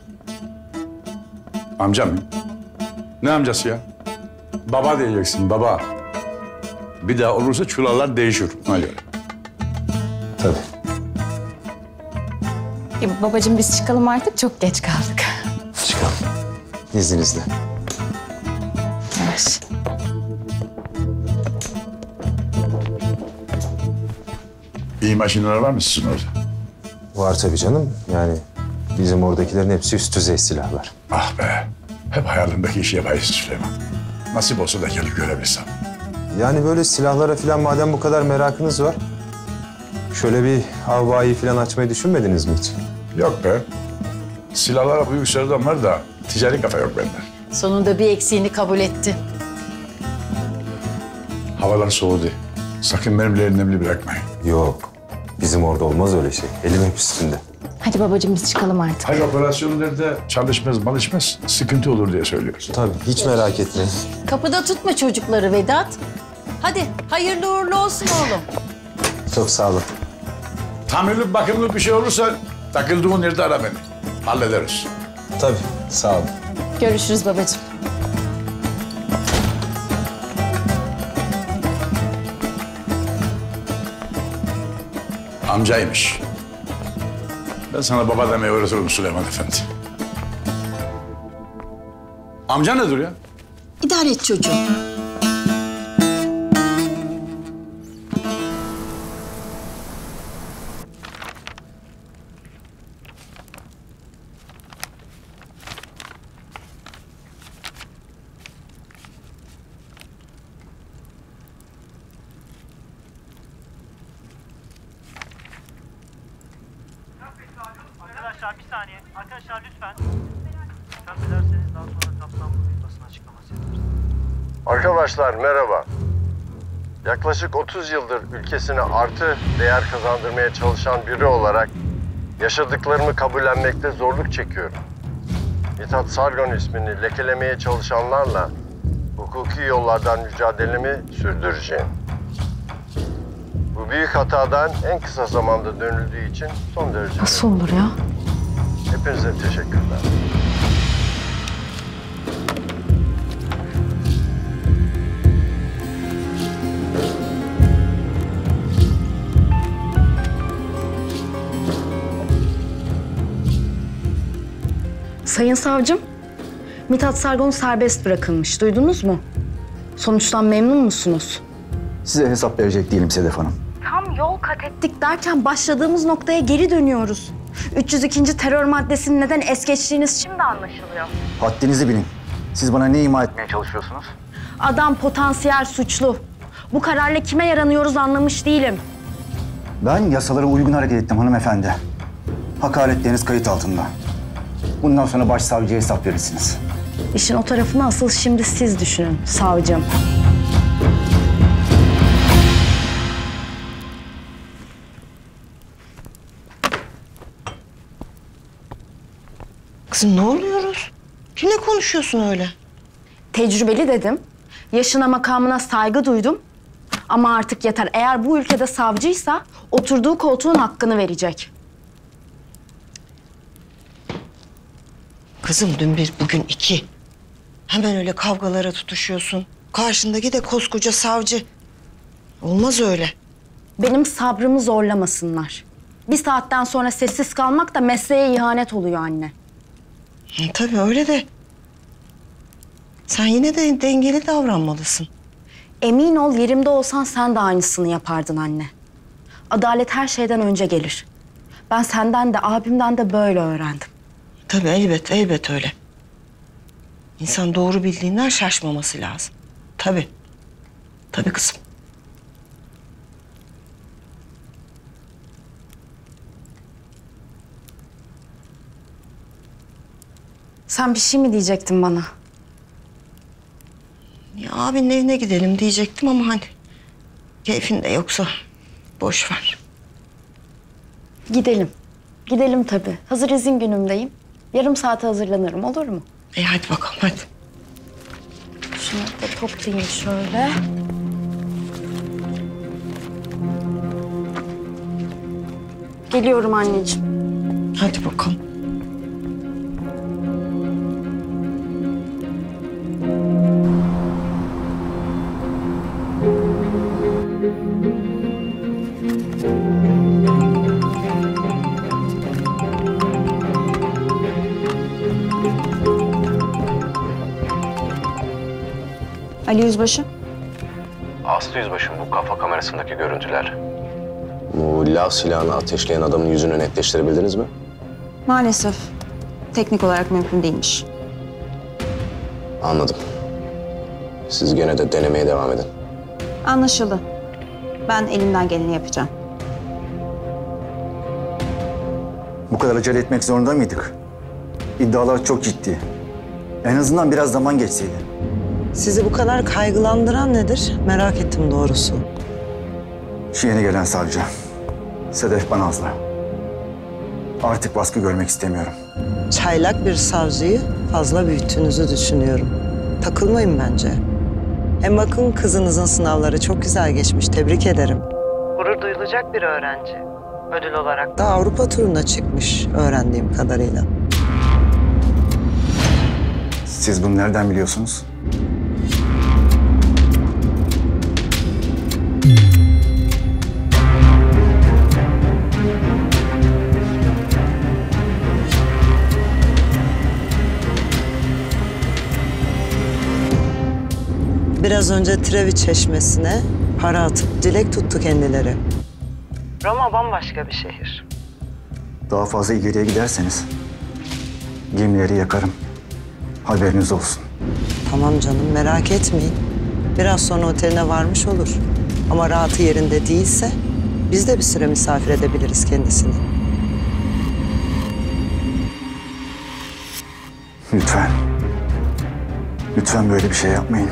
Amcam mı? Ne amcası ya? Baba diyeceksin, baba. Bir daha olursa çulallar değişir. Ona göre. Tabii. E, babacığım biz çıkalım artık çok geç kaldık. Çıkalım. İzninizle. Yavaş. İyi makineler var mı sizin orada? Var tabii canım. Yani bizim oradakilerin hepsi üst düzey silahlar. Ah be. Hep hayalimdeki işi yapayız Süleyman. Nasip olsa da gelip görebilsem. Yani böyle silahlara filan madem bu kadar merakınız var... ...şöyle bir havayı filan açmayı düşünmediniz mi hiç? Yok be. Silahlara büyük sevdam var da ticari kafa yok bende. Sonunda bir eksiğini kabul etti. Havalar soğudu. Sakın benimle elimli bırakmayın. Yok. Bizim orada olmaz öyle şey. Elim hep üstünde. Hadi babacığım biz çıkalım artık. Hayır operasyonlarda çalışmaz, malışmaz, sıkıntı olur diye söylüyoruz. Tabii hiç merak etmeyin. Kapıda tutma çocukları Vedat. Hadi hayırlı uğurlu olsun oğlum. Çok sağ olun. Tamirli bakımlı bir şey olursa takıldığın yerde ara beni. Hallederiz. Tabii sağ olun. Görüşürüz babacığım. Amcaymış. Ben sana baba demeyi öğretirim Süleyman Efendi. Amca nedir ya? İdare et çocuğum. Arkadaşlar merhaba. Yaklaşık 30 yıldır ülkesine artı değer kazandırmaya çalışan biri olarak yaşadıklarımı kabullenmekte zorluk çekiyorum. Mithat Sargon ismini lekelemeye çalışanlarla hukuki yollardan mücadelemi sürdüreceğim. Bu büyük hatadan en kısa zamanda dönüldüğü için son derece Nasıl olur ya? Hepinize teşekkürler. Sayın savcım, Mithat Sargon serbest bırakılmış. Duydunuz mu? Sonuçtan memnun musunuz? Size hesap verecek değilim Sedef Hanım. Tam yol kat ettik derken başladığımız noktaya geri dönüyoruz. 302. terör maddesinin neden es geçtiğiniz şimdi anlaşılıyor. Haddinizi bilin. Siz bana ne ima etmeye çalışıyorsunuz? Adam potansiyel suçlu. Bu kararla kime yaranıyoruz anlamış değilim. Ben yasalara uygun hareket ettim hanımefendi. Hakaretleriniz kayıt altında. Bundan sonra başsavcıya hesap verirsiniz. İşin o tarafını asıl şimdi siz düşünün savcım. Kızım ne oluyoruz? Kimle konuşuyorsun öyle? Tecrübeli dedim. Yaşına makamına saygı duydum. Ama artık yeter. Eğer bu ülkede savcıysa oturduğu koltuğun hakkını verecek. Kızım dün bir, bugün iki. Hemen öyle kavgalara tutuşuyorsun. Karşındaki de koskoca savcı. Olmaz öyle. Benim sabrımı zorlamasınlar. Bir saatten sonra sessiz kalmak da mesleğe ihanet oluyor anne. Hı, tabii öyle de. Sen yine de dengeli davranmalısın. Emin ol yerimde olsan sen de aynısını yapardın anne. Adalet her şeyden önce gelir. Ben senden de abimden de böyle öğrendim. Tabii elbet, elbet öyle. İnsan doğru bildiğinden şaşmaması lazım. Tabii. Tabii kızım. Sen bir şey mi diyecektin bana? Ya abinin evine gidelim diyecektim ama hani keyfin de yoksa boş ver. Gidelim. Gidelim tabii. Hazır izin günümdeyim. Yarım saate hazırlanırım olur mu? E hadi bakalım hadi. Şunu da toplayayım şöyle. Geliyorum anneciğim. Hadi bakalım. Ali Yüzbaşı. Aslı Yüzbaşım bu kafa kamerasındaki görüntüler. Bu lav silahını ateşleyen adamın yüzünü netleştirebildiniz mi? Maalesef teknik olarak mümkün değilmiş. Anladım. Siz gene de denemeye devam edin. Anlaşıldı. Ben elimden geleni yapacağım. Bu kadar acele etmek zorunda mıydık? İddialar çok ciddi. En azından biraz zaman geçseydi. Sizi bu kadar kaygılandıran nedir? Merak ettim doğrusu. Şu yeni gelen savcı. Sedef Banazlı. Artık baskı görmek istemiyorum. Çaylak bir savcıyı fazla büyüttüğünüzü düşünüyorum. Takılmayın bence. Hem bakın kızınızın sınavları çok güzel geçmiş. Tebrik ederim. Gurur duyulacak bir öğrenci. Ödül olarak da Avrupa turuna çıkmış öğrendiğim kadarıyla. Siz bunu nereden biliyorsunuz? Biraz önce Trevi Çeşmesi'ne para atıp dilek tuttu kendileri. Roma bambaşka bir şehir. Daha fazla ileriye giderseniz gemileri yakarım. Haberiniz olsun. Tamam canım merak etmeyin. Biraz sonra oteline varmış olur. Ama rahatı yerinde değilse biz de bir süre misafir edebiliriz kendisini. Lütfen. Lütfen böyle bir şey yapmayın.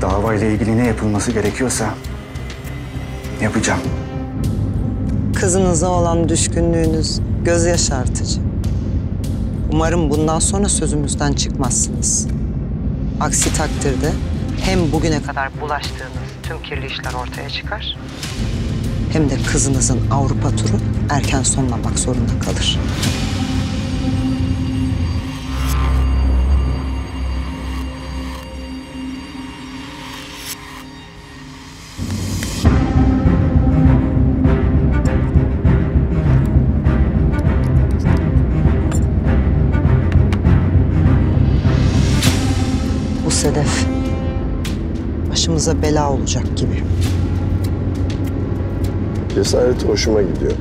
Davayla ilgili ne yapılması gerekiyorsa yapacağım. Kızınıza olan düşkünlüğünüz göz yaşartıcı. Umarım bundan sonra sözümüzden çıkmazsınız. Aksi takdirde hem bugüne kadar bulaştığınız tüm kirli işler ortaya çıkar... ...hem de kızınızın Avrupa turu erken sonlamak zorunda kalır. Başımıza bela olacak gibi. Cesareti hoşuma gidiyor.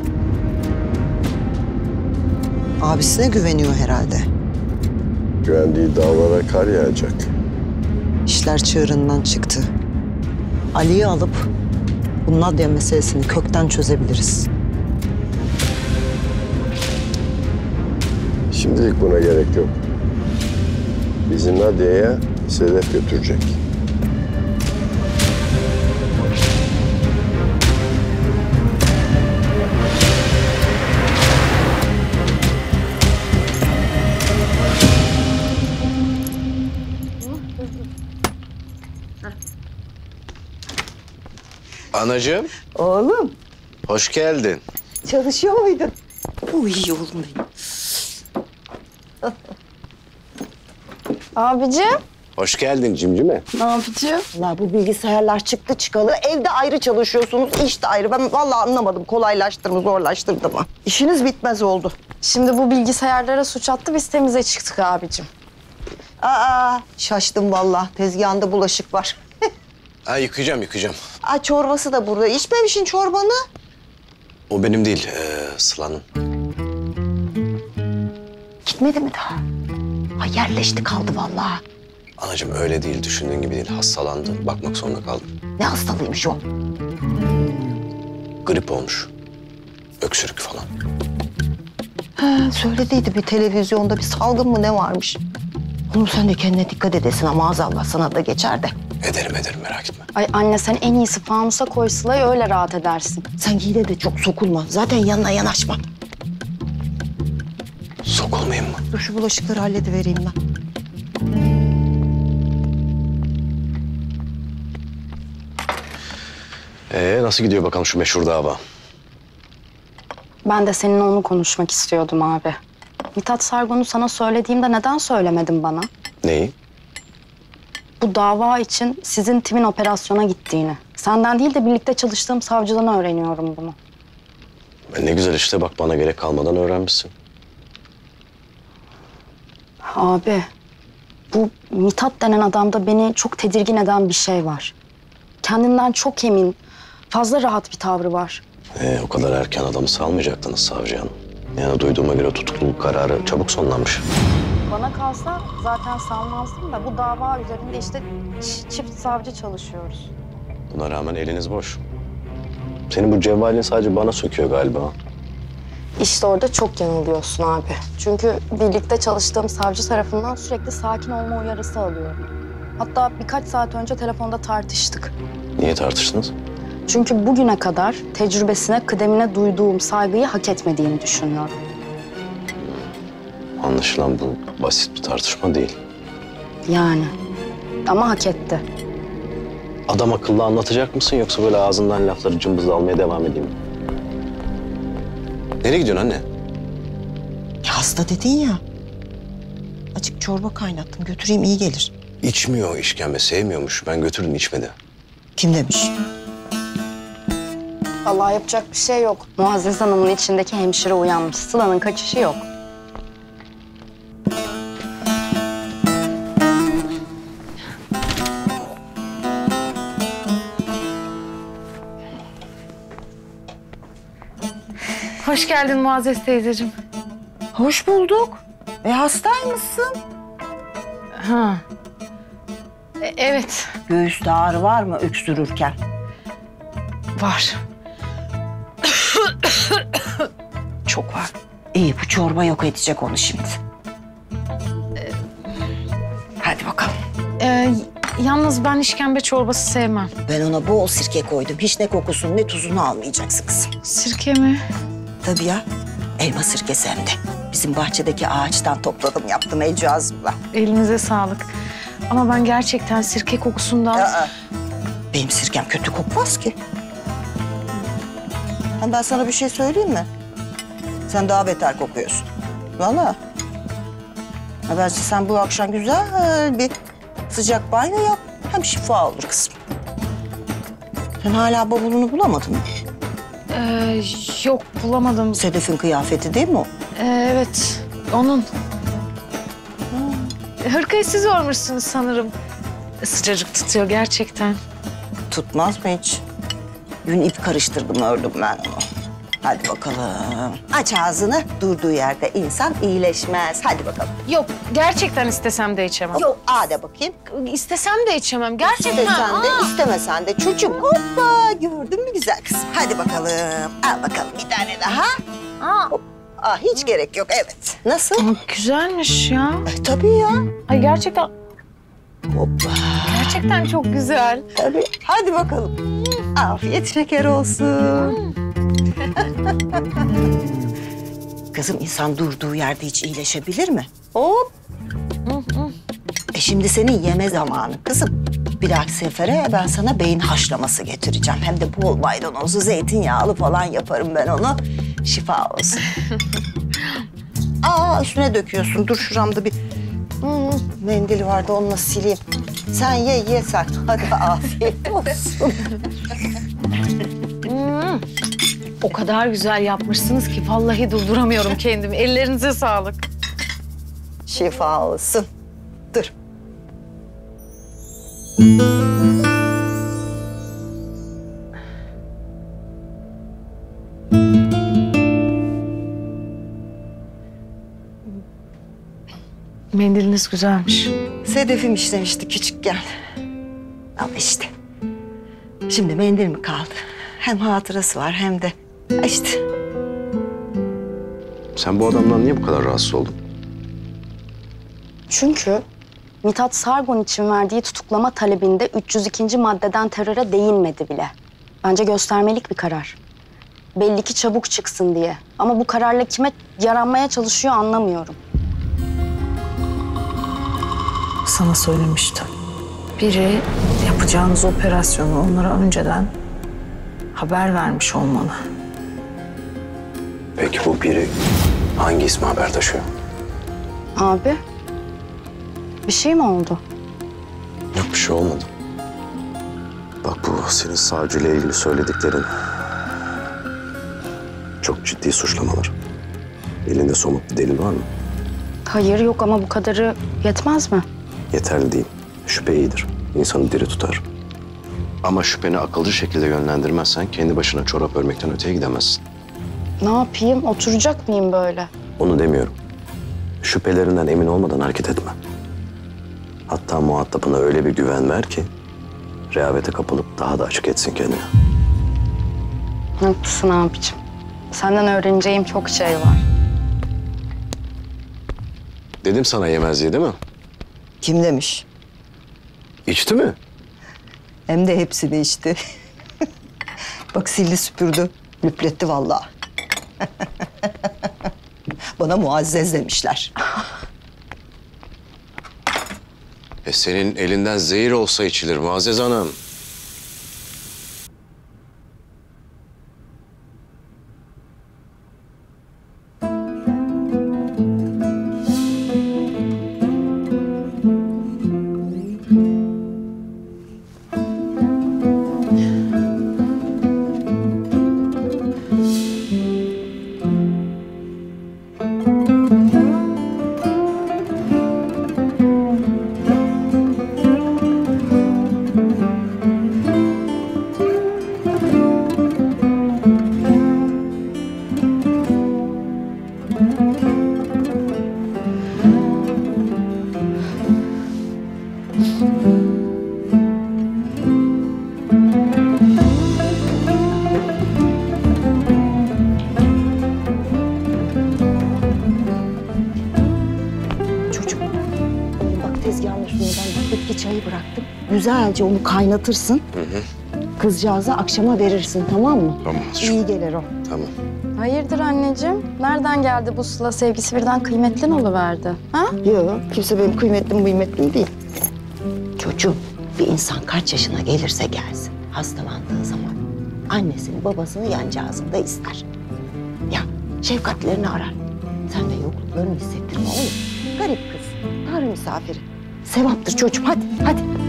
Abisine güveniyor herhalde. Güvendiği dağlara kar yağacak. İşler çığırından çıktı. Ali'yi alıp bu Nadia meselesini kökten çözebiliriz. Şimdilik buna gerek yok. Bizi Nadia'ya Sedef götürecek. Anacığım, Oğlum hoş geldin. çalışıyor muydun? Uy oğlum benim. [laughs] Abicim. Hoş geldin cimcime. Ne yapacağım? Allah bu bilgisayarlar çıktı çıkalı. Evde ayrı çalışıyorsunuz, işte ayrı. Ben vallahi anlamadım. Kolaylaştırdı mı, zorlaştırdı mı? İşiniz bitmez oldu. Şimdi bu bilgisayarlara suç attı biz temize çıktık abicim. Aa, şaştım vallahi. Tezgahında bulaşık var. Ha yıkayacağım, yıkayacağım. Aa, çorbası da burada. İçmemişin çorbanı. O benim değil, ee, Sıla'nın. Gitmedi mi daha? Ay yerleşti kaldı vallahi. Anacığım öyle değil, düşündüğün gibi değil. Hastalandı, bakmak zorunda kaldım. Ne hastalığıymış o? Grip olmuş. Öksürük falan. Ha, söylediydi bir televizyonda bir salgın mı ne varmış. Oğlum sen de kendine dikkat edesin ama maazallah sana da geçer de. Ederim ederim, merak etme. Ay anne sen en iyisi fanusa koy Sıla'yı öyle rahat edersin. Sen yine de çok sokulma. Zaten yanına yanaşma. Sokulmayayım mı? Dur şu bulaşıkları halledivereyim ben. Ee, nasıl gidiyor bakalım şu meşhur dava? Ben de seninle onu konuşmak istiyordum abi. Mithat Sargun'u sana söylediğimde neden söylemedin bana? Neyi? Bu dava için sizin timin operasyona gittiğini. Senden değil de birlikte çalıştığım savcıdan öğreniyorum bunu. E, Ne güzel işte bak bana gerek kalmadan öğrenmişsin. Abi, bu Mithat denen adamda beni çok tedirgin eden bir şey var. Kendinden çok emin, fazla rahat bir tavrı var. Ee, o kadar erken adamı salmayacaktınız savcı hanım. Yani duyduğuma göre tutukluluk kararı çabuk sonlanmış. Bana kalsa zaten salmazdım da bu dava üzerinde işte çift savcı çalışıyoruz. Buna rağmen eliniz boş. Senin bu cevvalin sadece bana söküyor galiba. İşte orada çok yanılıyorsun abi. Çünkü birlikte çalıştığım savcı tarafından sürekli sakin olma uyarısı alıyorum. Hatta birkaç saat önce telefonda tartıştık. Niye tartıştınız? Çünkü bugüne kadar tecrübesine, kıdemine duyduğum saygıyı hak etmediğini düşünüyorum. Anlaşılan bu basit bir tartışma değil. Yani. Ama hak etti. Adam akıllı anlatacak mısın yoksa böyle ağzından lafları cımbızla almaya devam edeyim mi? Nereye gidiyorsun anne? Ya hasta dedin ya. Açık çorba kaynattım. Götüreyim iyi gelir. İçmiyor işkembe, sevmiyormuş. Ben götürdüm içmedi. Kim demiş? Allah yapacak bir şey yok. Muazzez Hanım'ın içindeki hemşire uyanmış. Sıla'nın kaçışı yok. Hoş geldin Muazzez teyzeciğim. Hoş bulduk. E hastaymışsın. Ha. E, evet. Göğüste ağrı var mı öksürürken? Var. [coughs] Çok var. İyi bu çorba yok edecek onu şimdi. Hadi bakalım. Ee, yalnız ben işkembe çorbası sevmem. Ben ona bol sirke koydum. Hiç ne kokusunu ne tuzunu almayacaksın kızım. Sirke mi? Tabii ya. Elma sirkesi hem de. Bizim bahçedeki ağaçtan topladım yaptım el cihazımla. Elinize sağlık. Ama ben gerçekten sirke kokusundan... Aa, benim sirkem kötü kokmaz ki. Hem ben sana bir şey söyleyeyim mi? Sen daha beter kokuyorsun. Vallahi. Ha bence sen bu akşam güzel bir sıcak banyo yap. Hem şifa olur kızım. Sen hala bavulunu bulamadın mı? Ee, yok bulamadım. Sedef'in kıyafeti değil mi o? Ee, evet, onun. Hırkayı siz örmüşsünüz sanırım. Sıcacık tutuyor gerçekten. Tutmaz mı hiç? Dün ip karıştırdım ördüm ben onu. Hadi bakalım. Aç ağzını. Durduğu yerde insan iyileşmez. Hadi bakalım. Yok, gerçekten istesem de içemem. Yok, a de bakayım. İstesem de içemem. Gerçekten. İstesen de Aa! istemesen de çocuğum. Hoppa gördün mü güzel kızım. Hadi bakalım. Al bakalım bir tane daha. Aa. Hop. Aa, hiç gerek yok evet. Nasıl? güzelmiş ya. tabii ya. Ay gerçekten... Gerçekten çok güzel. Tabii. Hadi bakalım. Afiyet şeker olsun. [laughs] Kızım insan durduğu yerde hiç iyileşebilir mi? Hop. E şimdi senin yeme zamanı kızım. Bir dahaki sefere ben sana beyin haşlaması getireceğim. Hem de bol maydanozlu, zeytinyağlı falan yaparım ben onu. Şifa olsun. [laughs] Aa üstüne döküyorsun. Dur şuramda bir hmm, mendil vardı onunla sileyim. Sen ye ye sen. Hadi afiyet [laughs] olsun. Hmm. O kadar güzel yapmışsınız ki vallahi durduramıyorum kendimi. Ellerinize sağlık. Şifa olsun. Dur. Mendiliniz güzelmiş. Sedefim işlemişti küçükken. Al işte. Şimdi mendil mi kaldı? Hem hatırası var hem de işte. Sen bu adamdan niye bu kadar rahatsız oldun? Çünkü Mithat Sargon için verdiği tutuklama talebinde 302. maddeden teröre değinmedi bile. Bence göstermelik bir karar. Belli ki çabuk çıksın diye. Ama bu kararla kime yaranmaya çalışıyor anlamıyorum. Sana söylemiştim. Biri yapacağınız operasyonu onlara önceden haber vermiş olmalı. Peki bu biri hangi ismi haber taşıyor? Abi, bir şey mi oldu? Yok bir şey olmadı. Bak bu senin savcıyla ilgili söylediklerin çok ciddi suçlamalar. Elinde somut bir delil var mı? Hayır yok ama bu kadarı yetmez mi? Yeterli değil. Şüphe iyidir. İnsanı diri tutar. Ama şüpheni akılcı şekilde yönlendirmezsen kendi başına çorap örmekten öteye gidemezsin. Ne yapayım? Oturacak mıyım böyle? Onu demiyorum. Şüphelerinden emin olmadan hareket etme. Hatta muhatabına öyle bir güven ver ki rehavete kapılıp daha da açık etsin kendini. Haklısın abicim. Senden öğreneceğim çok şey var. Dedim sana yemez diye değil mi? Kim demiş? İçti mi? Hem de hepsini içti. [laughs] Bak sildi süpürdü. Lüpletti vallahi. [laughs] Bana muazzez demişler. E senin elinden zehir olsa içilir Muazzez Hanım. Güzelce onu kaynatırsın. Hı hı. Kızcağıza akşama verirsin tamam mı? Tamam. İyi gelir o. Tamam. Hayırdır anneciğim? Nereden geldi bu sıla sevgisi birden kıymetli oluverdi? Ha? Yok kimse benim kıymetlim kıymetlim değil. Çocuğum bir insan kaç yaşına gelirse gelsin hastalandığı zaman annesini babasını yancağızında ister. Ya şefkatlerini arar. Sen de yokluklarını hissettirme oğlum. Garip kız. Tanrı misafiri. Sevaptır çocuğum hadi hadi.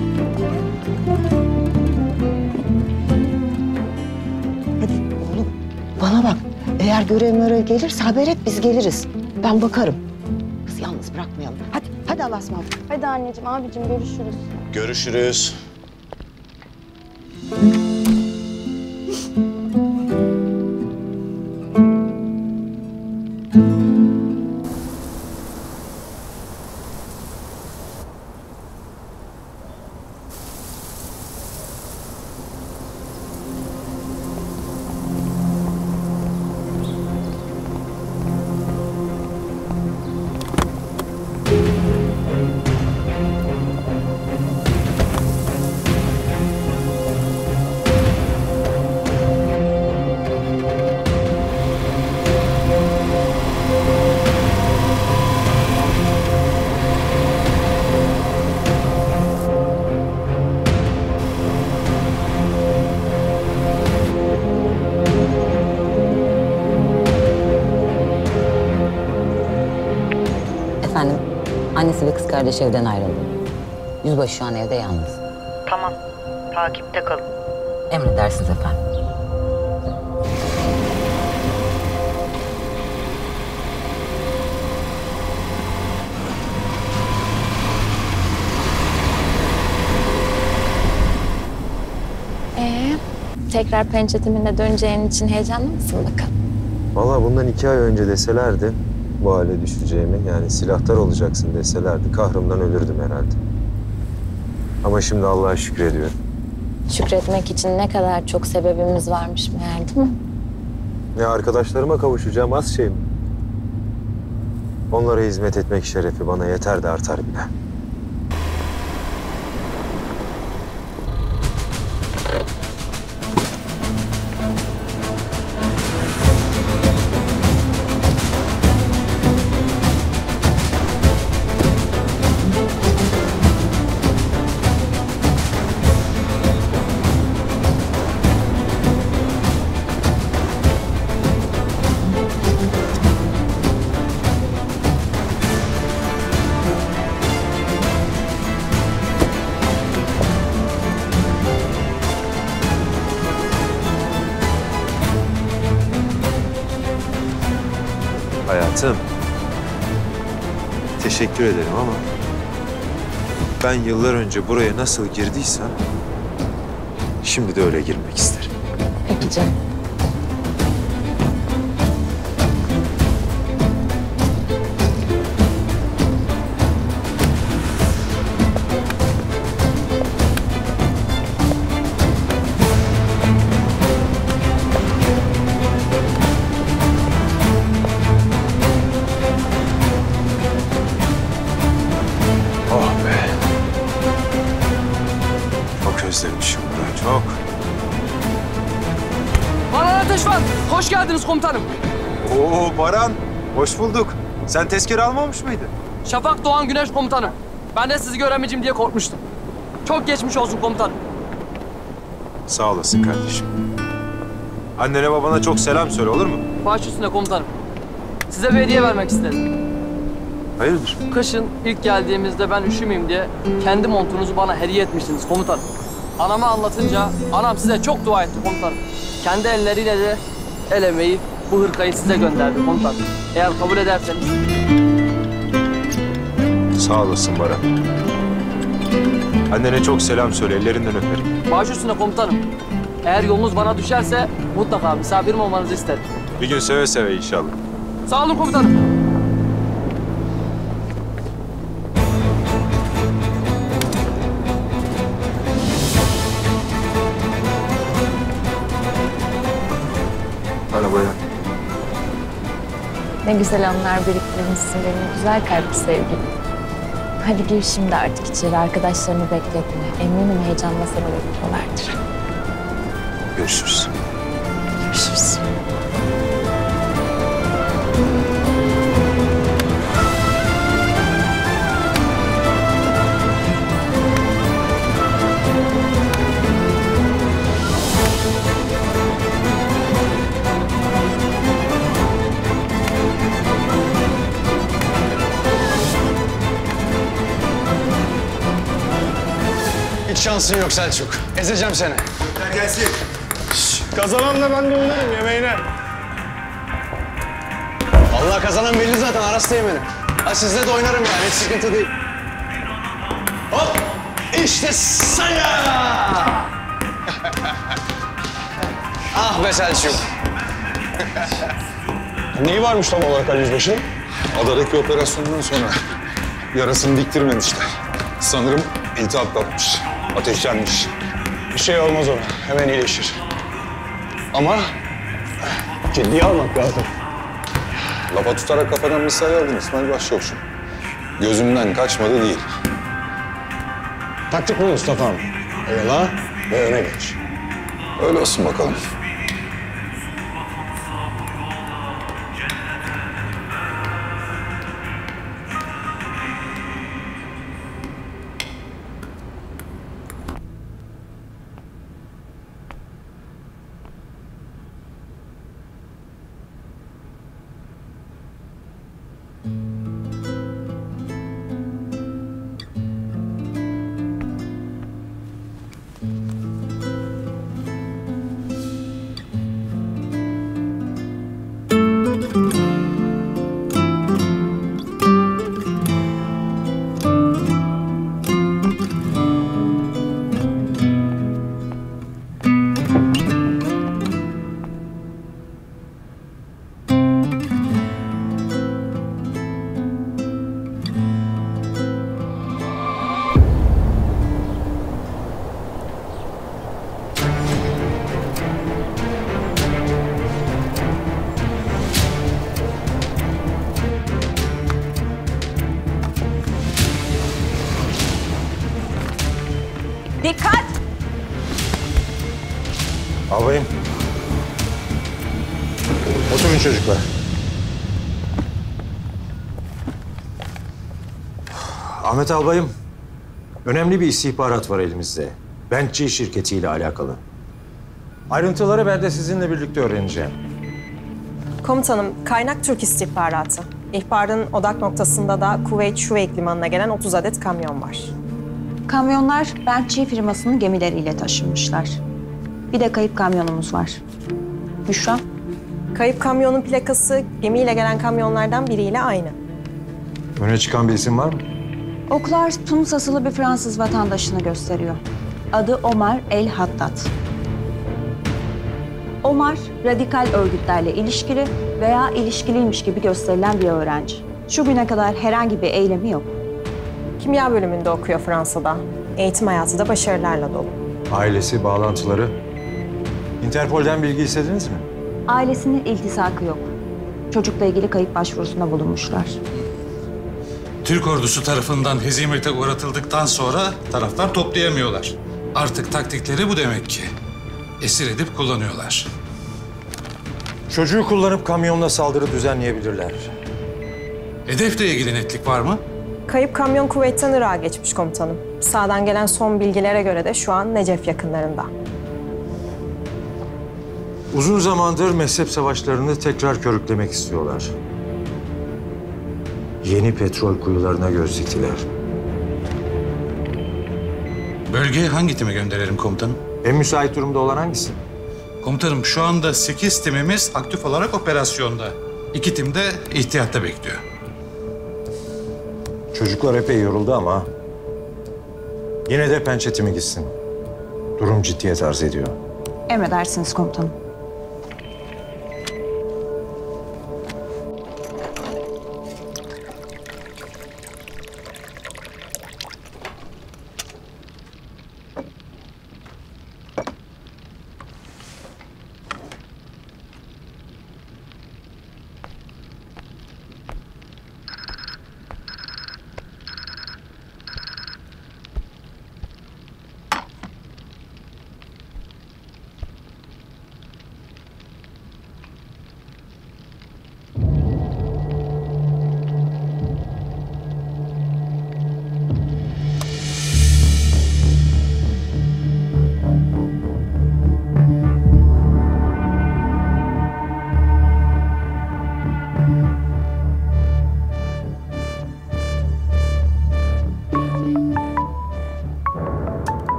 Hadi oğlum bana bak. Eğer görev mörev gelirse haber et biz geliriz. Ben bakarım. Kız yalnız bırakmayalım. Hadi hadi Allah'a ısmarladık. Hadi anneciğim, abicim görüşürüz. Görüşürüz. Kardeş evden ayrıldı. Yüzbaşı şu an evde yalnız. Tamam. Takipte kalın. Emredersiniz efendim. Ee, tekrar pençe döneceğin için heyecanlı mısın bakalım? Valla bundan iki ay önce deselerdi bu hale düşeceğimi yani silahtar olacaksın deselerdi kahrımdan ölürdüm herhalde. Ama şimdi Allah'a şükrediyorum. Şükretmek için ne kadar çok sebebimiz varmış meğer değil mi? Ya arkadaşlarıma kavuşacağım az şey mi? Onlara hizmet etmek şerefi bana yeter de artar bile. Teşekkür ederim ama ben yıllar önce buraya nasıl girdiysem şimdi de öyle girmek isterim. Peki canım. Çok. Baran Ateş var. Hoş geldiniz komutanım. Oo Baran, hoş bulduk. Sen tezkere almamış mıydın? Şafak Doğan Güneş komutanım. Ben de sizi göremeyeceğim diye korkmuştum. Çok geçmiş olsun komutanım. Sağ olasın kardeşim. Annene babana çok selam söyle olur mu? Baş üstüne komutanım. Size bir hediye vermek istedim. Hayırdır? Kışın ilk geldiğimizde ben üşümeyeyim diye kendi montunuzu bana hediye etmiştiniz komutanım. Anama anlatınca anam size çok dua etti komutanım. Kendi elleriyle de el emeği bu hırkayı size gönderdi komutanım. Eğer kabul ederseniz. Sağ olasın Baran. Annene çok selam söyle, ellerinden öperim. Baş üstüne komutanım. Eğer yolunuz bana düşerse mutlaka misafirim olmanızı isterim. Bir gün seve seve inşallah. Sağ olun komutanım. Ne güzel anlar biriktirmişsin benim güzel kalpli sevgilim. Hadi gir şimdi artık içeri. Arkadaşlarını bekletme. Eminim heyecanla seni bekliyorlardır. Görüşürüz. Şansın yok Selçuk. Ezeceğim seni. Gelsin. Kazanan da ben de oynarım yemeğine. Vallahi kazanan belli zaten Aras Teğmen'im. Ha sizle de oynarım yani hiç sıkıntı değil. Hop! İşte saya! [laughs] ah be Selçuk. [laughs] Neyi varmış tam olarak Ali Yüzbaşı? Adadaki operasyondan sonra yarasını diktirmemişler. Sanırım iltihap kapmış, ateşlenmiş. Bir şey olmaz ona. Hemen iyileşir. Ama ciddiye almak lazım. Lafa tutarak kafadan misal aldın İsmail Başçavuş'um. Gözümden kaçmadı değil. Taktik bu Mustafa'm. Oyala ve öne geç. Öyle olsun bakalım. Ahmet Albayım, önemli bir istihbarat var elimizde. Bençi şirketiyle alakalı. Ayrıntıları ben de sizinle birlikte öğreneceğim. Komutanım, kaynak Türk istihbaratı. İhbarın odak noktasında da Kuveyt Şuveyk limanına gelen 30 adet kamyon var. Kamyonlar Bentley firmasının gemileriyle taşınmışlar. Bir de kayıp kamyonumuz var. Büşra? Kayıp kamyonun plakası gemiyle gelen kamyonlardan biriyle aynı. Öne çıkan bir isim var mı? Oklar Tunus asılı bir Fransız vatandaşını gösteriyor. Adı Omar El Haddad. Omar, radikal örgütlerle ilişkili veya ilişkiliymiş gibi gösterilen bir öğrenci. Şu güne kadar herhangi bir eylemi yok. Kimya bölümünde okuyor Fransa'da. Eğitim hayatı da başarılarla dolu. Ailesi, bağlantıları. Interpol'den bilgi istediniz mi? Ailesinin iltisakı yok. Çocukla ilgili kayıp başvurusunda bulunmuşlar. Türk ordusu tarafından hezimete uğratıldıktan sonra taraftar toplayamıyorlar. Artık taktikleri bu demek ki. Esir edip kullanıyorlar. Çocuğu kullanıp kamyonla saldırı düzenleyebilirler. Hedefle ilgili netlik var mı? Kayıp kamyon Kuveyt'ten Irak'a geçmiş komutanım. Sağdan gelen son bilgilere göre de şu an Necef yakınlarında. Uzun zamandır mezhep savaşlarını tekrar körüklemek istiyorlar. Yeni petrol kuyularına göz diktiler. Bölgeye hangi time gönderelim komutanım? En müsait durumda olan hangisi? Komutanım şu anda 8 timimiz aktif olarak operasyonda. İki tim de ihtiyatta bekliyor. Çocuklar epey yoruldu ama yine de pençe timi gitsin. Durum ciddiyet arz ediyor. Emredersiniz komutanım.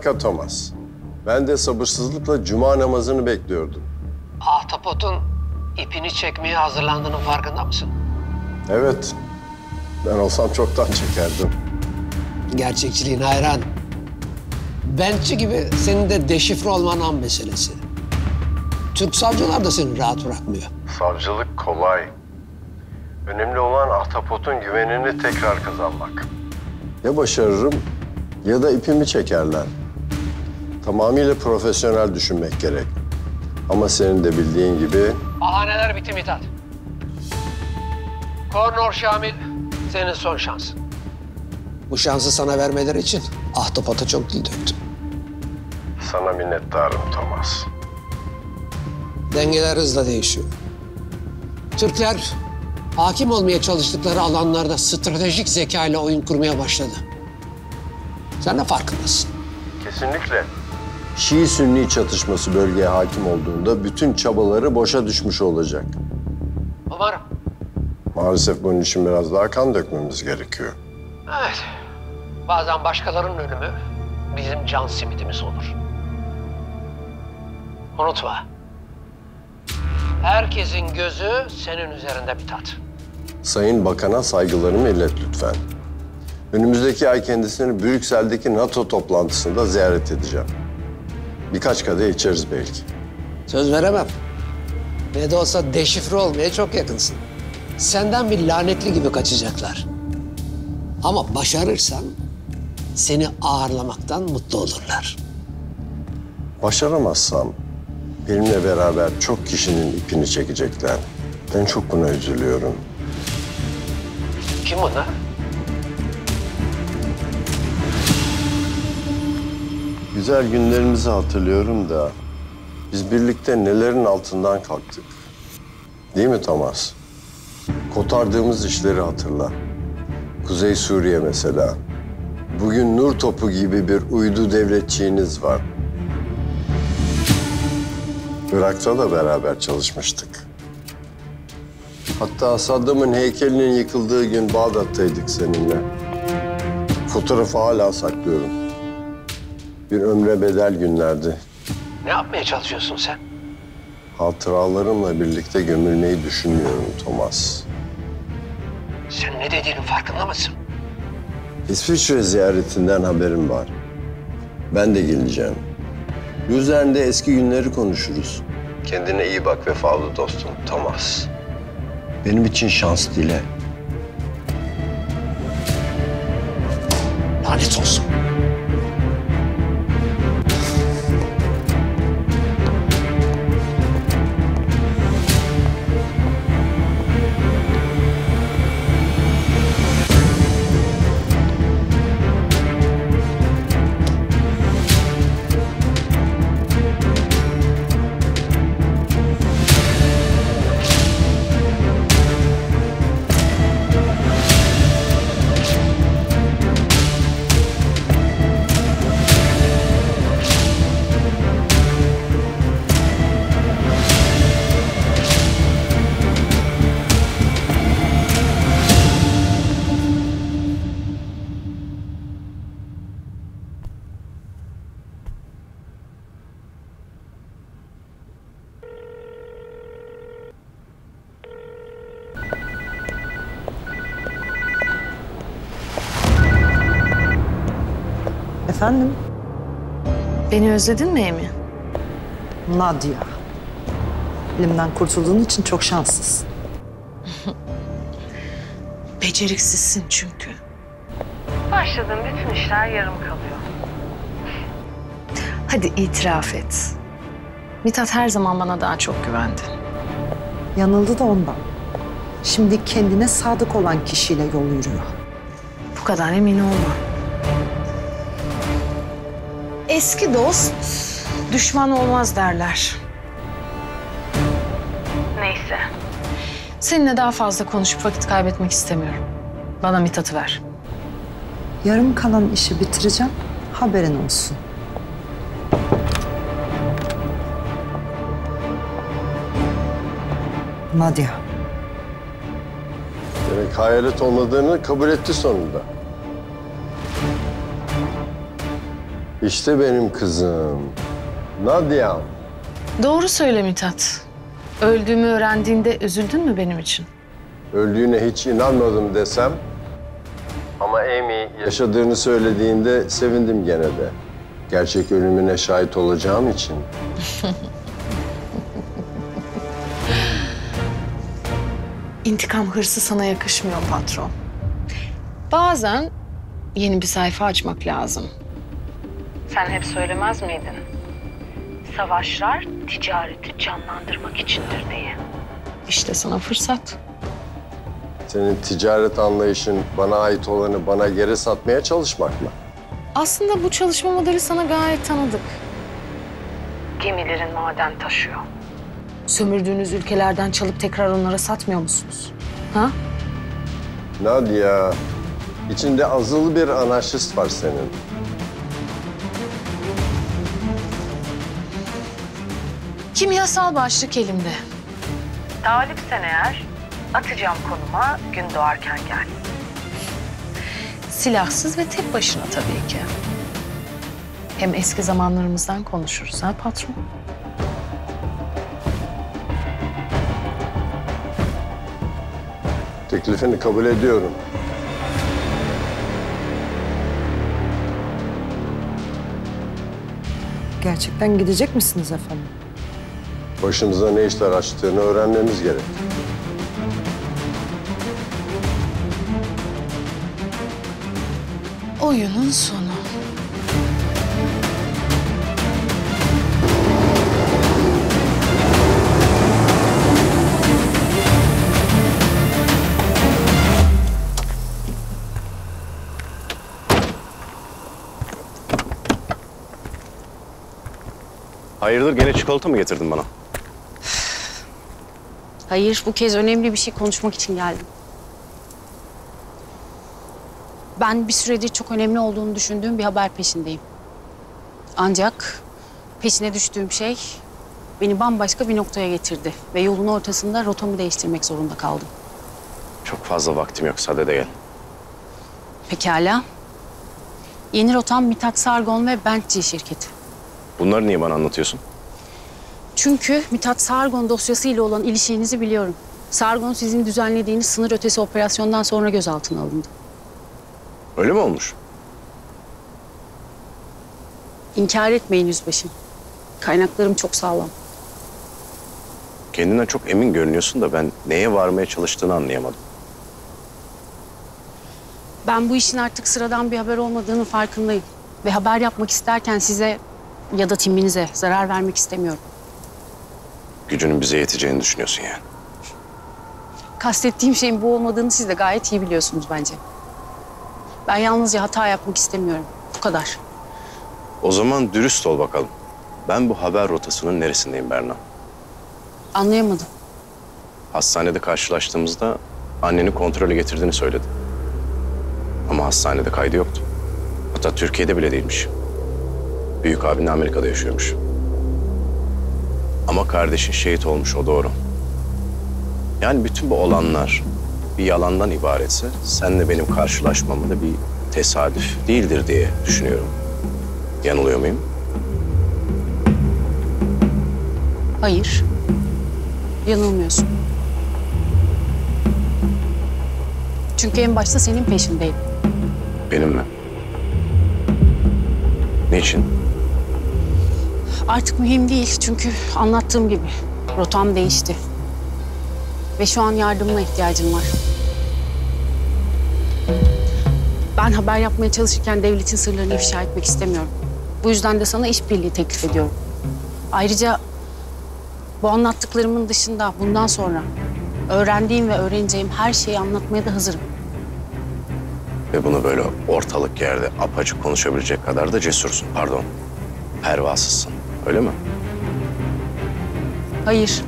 Harika Thomas. Ben de sabırsızlıkla cuma namazını bekliyordum. Ahtapot'un ipini çekmeye hazırlandığının farkında mısın? Evet, ben olsam çoktan çekerdim. Gerçekçiliğine hayran. Bentçi gibi senin de deşifre olman an meselesi. Türk savcılar da seni rahat bırakmıyor. Savcılık kolay. Önemli olan ahtapotun güvenini tekrar kazanmak. Ya başarırım ya da ipimi çekerler. Tamamıyla profesyonel düşünmek gerek. Ama senin de bildiğin gibi Bahaneler bitti Mithat. Kornor Şamil senin son şansın. Bu şansı sana vermeleri için ahtapota çok dil döktüm. sana minnettarım Thomas. Dengeler hızla değişiyor. Türkler hakim olmaya çalıştıkları alanlarda stratejik zeka ile oyun kurmaya başladı. Sen de farkındasın. Kesinlikle. Şii-Sünni çatışması bölgeye hakim olduğunda bütün çabaları boşa düşmüş olacak. Umarım. Maalesef bunun için biraz daha kan dökmemiz gerekiyor. Evet. Bazen başkalarının ölümü bizim can simidimiz olur. Unutma. Herkesin gözü senin üzerinde bir tat. Sayın Bakan'a saygılarımı ilet lütfen. Önümüzdeki ay kendisini Brüksel'deki NATO toplantısında ziyaret edeceğim. Birkaç kadeh içeriz belki. Söz veremem. Ne de olsa deşifre olmaya çok yakınsın. Senden bir lanetli gibi kaçacaklar. Ama başarırsan seni ağırlamaktan mutlu olurlar. Başaramazsam benimle beraber çok kişinin ipini çekecekler. Ben çok buna üzülüyorum. Kim bunlar? Güzel günlerimizi hatırlıyorum da biz birlikte nelerin altından kalktık. Değil mi Thomas? Kotardığımız işleri hatırla. Kuzey Suriye mesela. Bugün nur topu gibi bir uydu devletçiğiniz var. Irak'ta da beraber çalışmıştık. Hatta Saddam'ın heykelinin yıkıldığı gün Bağdat'taydık seninle. Fotoğrafı hala saklıyorum. Bir ömre bedel günlerdi. Ne yapmaya çalışıyorsun sen? Hatıralarımla birlikte gömülmeyi düşünmüyorum Thomas. Sen ne dediğinin farkında mısın? İsviçre ziyaretinden haberim var. Ben de geleceğim. Yüzlerinde eski günleri konuşuruz. Kendine iyi bak vefalı dostum Thomas. Benim için şans dile. Lanet olsun. Efendim? Beni özledin mi Emi? Nadia. Elimden kurtulduğun için çok şanslısın. [laughs] Beceriksizsin çünkü. Başladığım bütün işler yarım kalıyor. Hadi itiraf et. Mithat her zaman bana daha çok güvendi. Yanıldı da ondan. Şimdi kendine sadık olan kişiyle yol yürüyor. Bu kadar emin olma. Eski dost düşman olmaz derler. Neyse. Seninle daha fazla konuşup vakit kaybetmek istemiyorum. Bana Mithat'ı ver. Yarım kalan işi bitireceğim. Haberin olsun. Nadia. Demek hayalet olmadığını kabul etti sonunda. İşte benim kızım. Nadia. Doğru söyle Mithat. Öldüğümü öğrendiğinde üzüldün mü benim için? Öldüğüne hiç inanmadım desem. Ama Amy yaşadığını söylediğinde sevindim gene de. Gerçek ölümüne şahit olacağım için. [laughs] İntikam hırsı sana yakışmıyor patron. Bazen yeni bir sayfa açmak lazım. Sen hep söylemez miydin? Savaşlar ticareti canlandırmak içindir diye. İşte sana fırsat. Senin ticaret anlayışın bana ait olanı bana geri satmaya çalışmak mı? Aslında bu çalışma modeli sana gayet tanıdık. Gemilerin maden taşıyor. Sömürdüğünüz ülkelerden çalıp tekrar onlara satmıyor musunuz? Ha? Nadia, içinde azılı bir anarşist var senin. Kimyasal başlık elimde. Talipsen eğer atacağım konuma gün doğarken gel. Silahsız ve tek başına tabii ki. Hem eski zamanlarımızdan konuşuruz ha patron? Teklifini kabul ediyorum. Gerçekten gidecek misiniz efendim? Başımıza ne işler açtığını öğrenmemiz gerek. Oyunun sonu. Hayırdır gene çikolata mı getirdin bana? Hayır, bu kez önemli bir şey konuşmak için geldim. Ben bir süredir çok önemli olduğunu düşündüğüm bir haber peşindeyim. Ancak peşine düştüğüm şey beni bambaşka bir noktaya getirdi. Ve yolun ortasında rotamı değiştirmek zorunda kaldım. Çok fazla vaktim yok. Sade de gel. Pekala. Yeni rotam Mithat Sargon ve Bentley şirketi. Bunları niye bana anlatıyorsun? Çünkü Mithat Sargon dosyasıyla olan ilişkinizi biliyorum. Sargon sizin düzenlediğiniz sınır ötesi operasyondan sonra gözaltına alındı. Öyle mi olmuş? İnkar etmeyin yüzbaşım. Kaynaklarım çok sağlam. Kendinden çok emin görünüyorsun da ben neye varmaya çalıştığını anlayamadım. Ben bu işin artık sıradan bir haber olmadığının farkındayım. Ve haber yapmak isterken size ya da timinize zarar vermek istemiyorum. Gücünün bize yeteceğini düşünüyorsun yani. Kastettiğim şeyin bu olmadığını siz de gayet iyi biliyorsunuz bence. Ben yalnızca hata yapmak istemiyorum. Bu kadar. O zaman dürüst ol bakalım. Ben bu haber rotasının neresindeyim Berna? Anlayamadım. Hastanede karşılaştığımızda anneni kontrole getirdiğini söyledi. Ama hastanede kaydı yoktu. Hatta Türkiye'de bile değilmiş. Büyük abin de Amerika'da yaşıyormuş. Ama kardeşin şehit olmuş o doğru. Yani bütün bu olanlar bir yalandan ibaretse senle benim karşılaşmamı da bir tesadüf değildir diye düşünüyorum. Yanılıyor muyum? Hayır. Yanılmıyorsun. Çünkü en başta senin peşindeydim. Benim mi? Niçin? Artık mühim değil çünkü anlattığım gibi rotam değişti. Ve şu an yardımına ihtiyacım var. Ben haber yapmaya çalışırken devletin sırlarını ifşa etmek istemiyorum. Bu yüzden de sana işbirliği teklif ediyorum. Ayrıca bu anlattıklarımın dışında bundan sonra öğrendiğim ve öğreneceğim her şeyi anlatmaya da hazırım. Ve bunu böyle ortalık yerde apacık konuşabilecek kadar da cesursun. Pardon. Pervasızsın. Öyle mi? Hayır,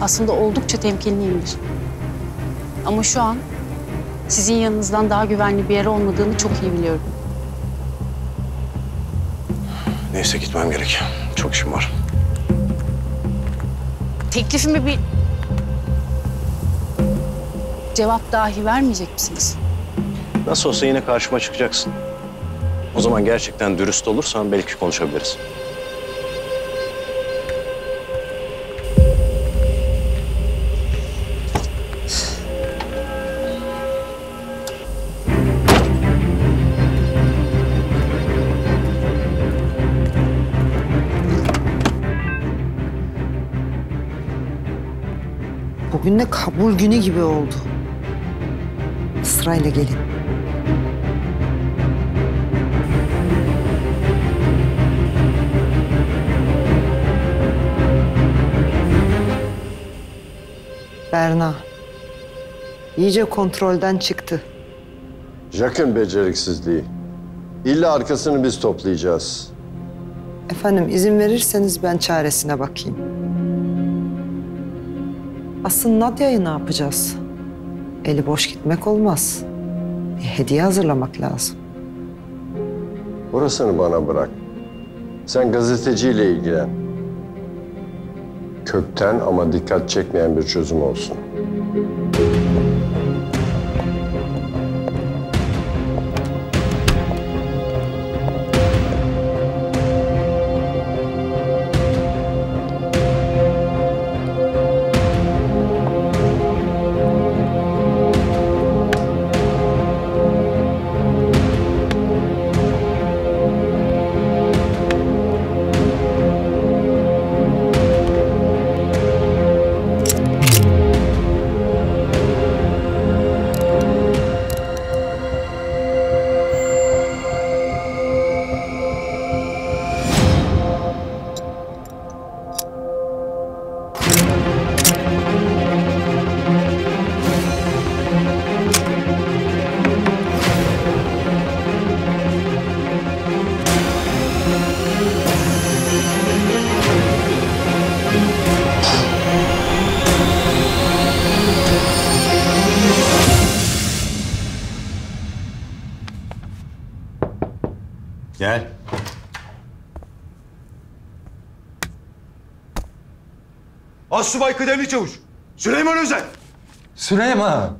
aslında oldukça temkinliyimdir. Ama şu an sizin yanınızdan daha güvenli bir yer olmadığını çok iyi biliyorum. Neyse gitmem gerek. Çok işim var. Teklifimi bir cevap dahi vermeyecek misiniz? Nasıl olsa yine karşıma çıkacaksın. O zaman gerçekten dürüst olursan belki konuşabiliriz. Bugün de kabul günü gibi oldu. Sırayla gelin. Berna. iyice kontrolden çıktı. Jack'ın beceriksizliği. İlla arkasını biz toplayacağız. Efendim izin verirseniz ben çaresine bakayım. Asıl Nadia'yı ne yapacağız? Eli boş gitmek olmaz. Bir hediye hazırlamak lazım. Orasını bana bırak. Sen gazeteciyle ilgilen. Kökten ama dikkat çekmeyen bir çözüm olsun. Assubay Kıdemli Çavuş. Süleyman Özel. Süleyman.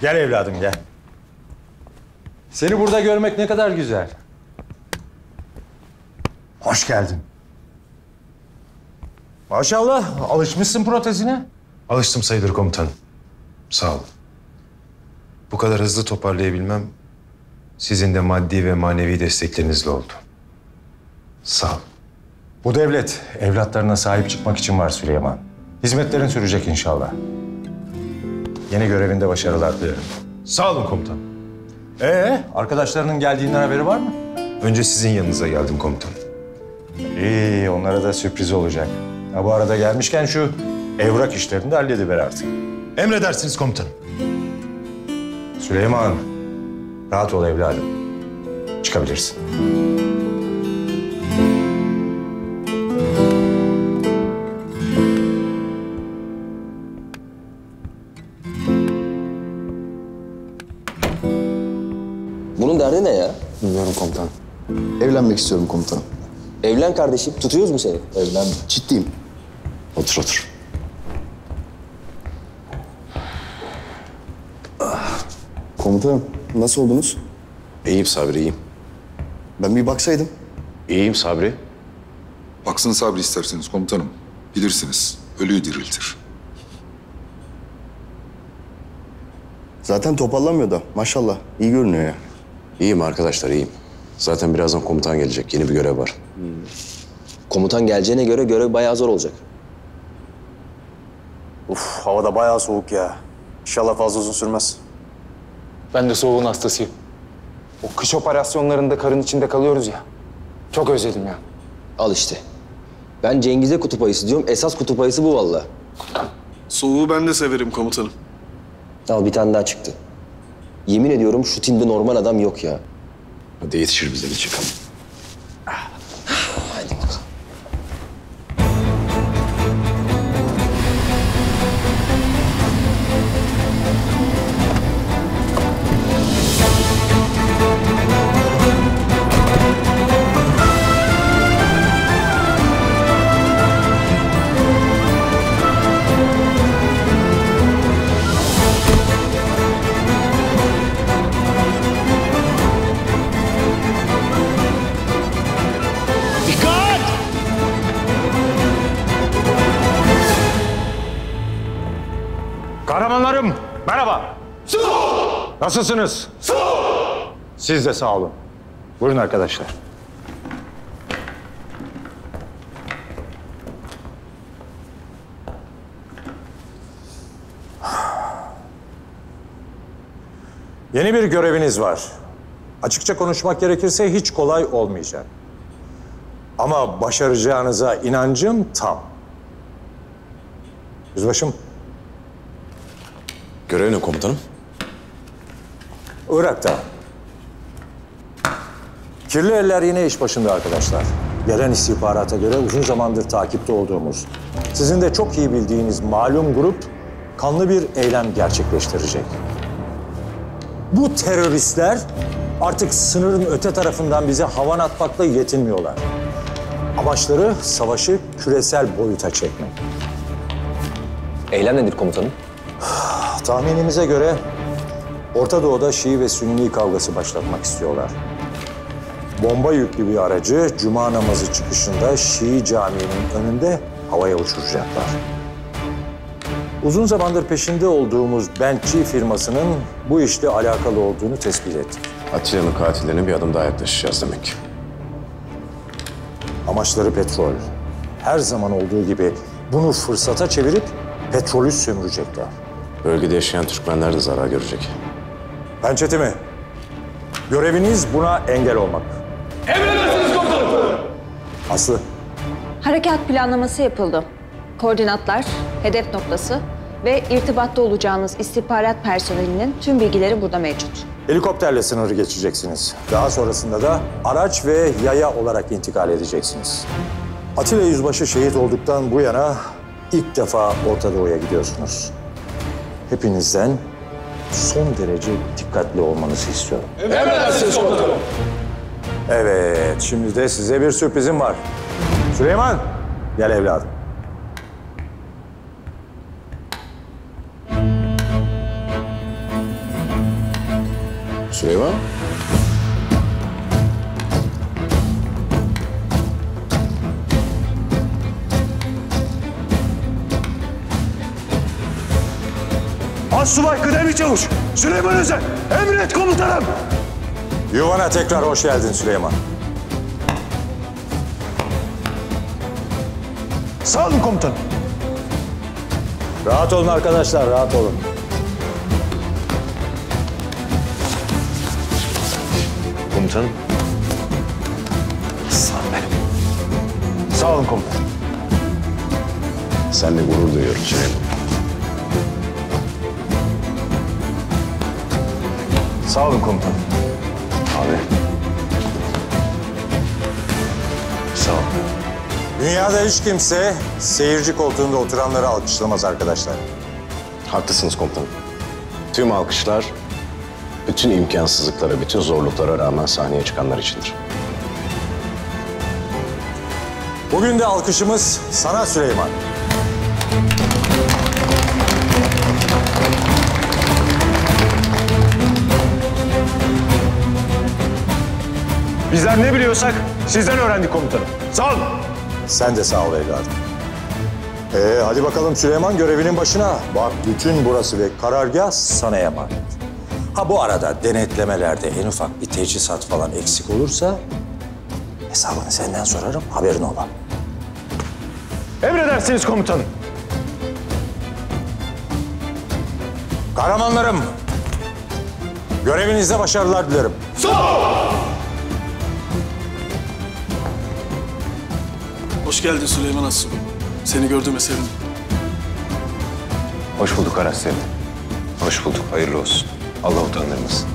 Gel evladım gel. Seni burada görmek ne kadar güzel. Hoş geldin. Maşallah alışmışsın protezine. Alıştım sayılır komutanım. Sağ olun. Bu kadar hızlı toparlayabilmem sizin de maddi ve manevi desteklerinizle oldu. Sağ olun. Bu devlet evlatlarına sahip çıkmak için var Süleyman. Hizmetlerin sürecek inşallah. Yeni görevinde başarılar dilerim. Sağ olun komutanım. Ee, arkadaşlarının geldiğinden haberi var mı? Önce sizin yanınıza geldim komutanım. İyi, onlara da sürpriz olacak. Ha, bu arada gelmişken şu evrak işlerini de hallediver artık. Emredersiniz komutanım. Süleyman, rahat ol evladım. Çıkabilirsin. Evlenmek istiyorum komutanım. Evlen kardeşim. Tutuyoruz mu seni? Evlen. Ciddiyim. Otur otur. Komutanım nasıl oldunuz? İyiyim Sabri, iyiyim. Ben bir baksaydım. İyiyim Sabri. Baksın sabri isterseniz komutanım. Bilirsiniz, ölüyü diriltir. Zaten toparlanmıyor da maşallah. iyi görünüyor ya. İyiyim arkadaşlar, iyiyim. Zaten birazdan komutan gelecek. Yeni bir görev var. Komutan geleceğine göre görev bayağı zor olacak. Uf havada bayağı soğuk ya. İnşallah fazla uzun sürmez. Ben de soğuğun hastasıyım. O kış operasyonlarında karın içinde kalıyoruz ya. Çok özledim ya. Al işte. Ben Cengiz'e kutup ayısı diyorum. Esas kutup ayısı bu vallahi. Soğuğu ben de severim komutanım. Al bir tane daha çıktı. Yemin ediyorum şu timde normal adam yok ya. Hadi yetişir bize bir çıkalım. Nasılsınız? Siz de sağ olun. Buyurun arkadaşlar. Yeni bir göreviniz var. Açıkça konuşmak gerekirse hiç kolay olmayacak. Ama başaracağınıza inancım tam. Yüzbaşım, Görev ne komutanım? Irak'ta. Kirli eller yine iş başında arkadaşlar. Gelen istihbarata göre uzun zamandır takipte olduğumuz, sizin de çok iyi bildiğiniz malum grup kanlı bir eylem gerçekleştirecek. Bu teröristler artık sınırın öte tarafından bize havan atmakla yetinmiyorlar. Amaçları savaşı küresel boyuta çekmek. Eylem nedir komutanım? Tahminimize göre Orta Doğu'da Şii ve Sünni kavgası başlatmak istiyorlar. Bomba yüklü bir aracı Cuma namazı çıkışında Şii caminin önünde havaya uçuracaklar. Uzun zamandır peşinde olduğumuz Bençi firmasının bu işle alakalı olduğunu tespit ettik. Atilla'nın katillerine bir adım daha yaklaşacağız demek. Amaçları petrol. Her zaman olduğu gibi bunu fırsata çevirip petrolü sömürecekler. Bölgede yaşayan Türkmenler de zarar görecek. Pençeti mi? Göreviniz buna engel olmak. Emredersiniz komutanım. Aslı, Harekat planlaması yapıldı. Koordinatlar, hedef noktası ve irtibatta olacağınız istihbarat personelinin tüm bilgileri burada mevcut. helikopterle sınırı geçeceksiniz. Daha sonrasında da araç ve yaya olarak intikal edeceksiniz. Atilla Yüzbaşı şehit olduktan bu yana ilk defa Orta Doğu'ya gidiyorsunuz. Hepinizden son derece dikkatli olmanızı istiyorum. Emredersiniz komutanım. Evet, şimdi de size bir sürprizim var. Süleyman, gel evladım. Süleyman? Assubay Kıdemli Çavuş, Süleyman Özel, emret komutanım. Yuvana tekrar hoş geldin Süleyman. Sağ olun komutanım. Rahat olun arkadaşlar, rahat olun. Komutanım. Sağ ol benim. Sağ olun komutanım. Seninle gurur duyuyorum Süleyman. Sağ olun komutanım. Abi. Sağ ol. Dünyada hiç kimse seyirci koltuğunda oturanları alkışlamaz arkadaşlar. Haklısınız komutanım. Tüm alkışlar bütün imkansızlıklara, bütün zorluklara rağmen sahneye çıkanlar içindir. Bugün de alkışımız sana Süleyman. Bizler ne biliyorsak sizden öğrendik komutanım. Sağ olun. Sen de sağ ol evladım. Ee, hadi bakalım Süleyman görevinin başına. Bak bütün burası ve karargah sana emanet. Ha bu arada denetlemelerde en ufak bir teçhizat falan eksik olursa hesabını senden sorarım haberin ola. Emredersiniz komutanım. Kahramanlarım, görevinizde başarılar dilerim. Hoş geldin Süleyman Assubay. Seni gördüğüme sevindim. Hoş bulduk Aras Selim. Hoş bulduk. Hayırlı olsun. Allah utandırmasın.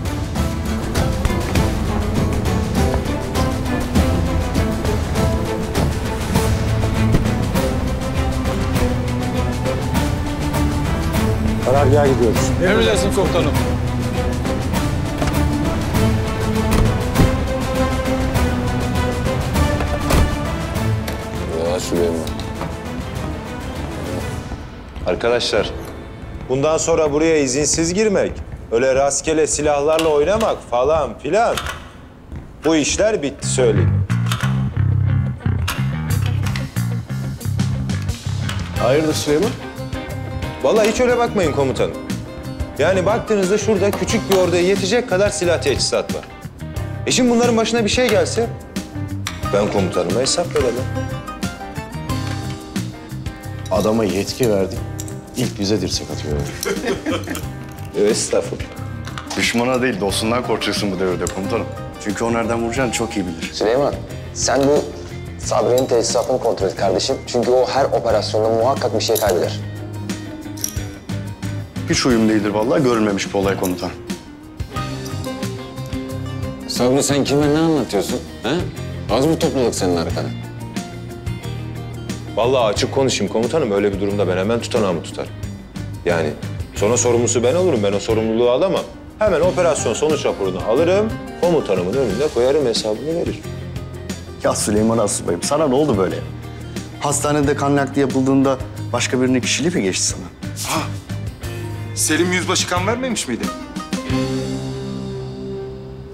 Karargaha gidiyoruz. Emredersin komutanım. Arkadaşlar, bundan sonra buraya izinsiz girmek, öyle rastgele silahlarla oynamak falan filan. Bu işler bitti söyleyeyim. Hayırdır Süleyman? Vallahi hiç öyle bakmayın komutanım. Yani baktığınızda şurada küçük bir orduya yetecek kadar silah teçhizat var. E şimdi bunların başına bir şey gelse ben komutanıma hesap veremem. Adama yetki verdik. İlk bize dirsek atıyor. [laughs] Estağfurullah. Düşmana değil dostundan korkacaksın bu devirde komutanım. Çünkü o nereden vuracağını çok iyi bilir. Süleyman, sen bu Sabri'nin tesisatını kontrol et kardeşim. Çünkü o her operasyonda muhakkak bir şey kaybeder. Hiç uyum değildir vallahi görülmemiş bir olay komutan. Sabri sen kime ne anlatıyorsun? He? Az mı topladık senin arkana? Vallahi açık konuşayım komutanım. Öyle bir durumda ben hemen tutanağımı tutarım. Yani sonra sorumlusu ben olurum. Ben o sorumluluğu alamam. Hemen operasyon sonuç raporunu alırım. Komutanımın önünde koyarım hesabını veririm. Ya Süleyman Asubayım sana ne oldu böyle? Hastanede kan nakli yapıldığında başka birinin kişiliği mi geçti sana? Ha, Selim Yüzbaşı kan vermemiş miydi?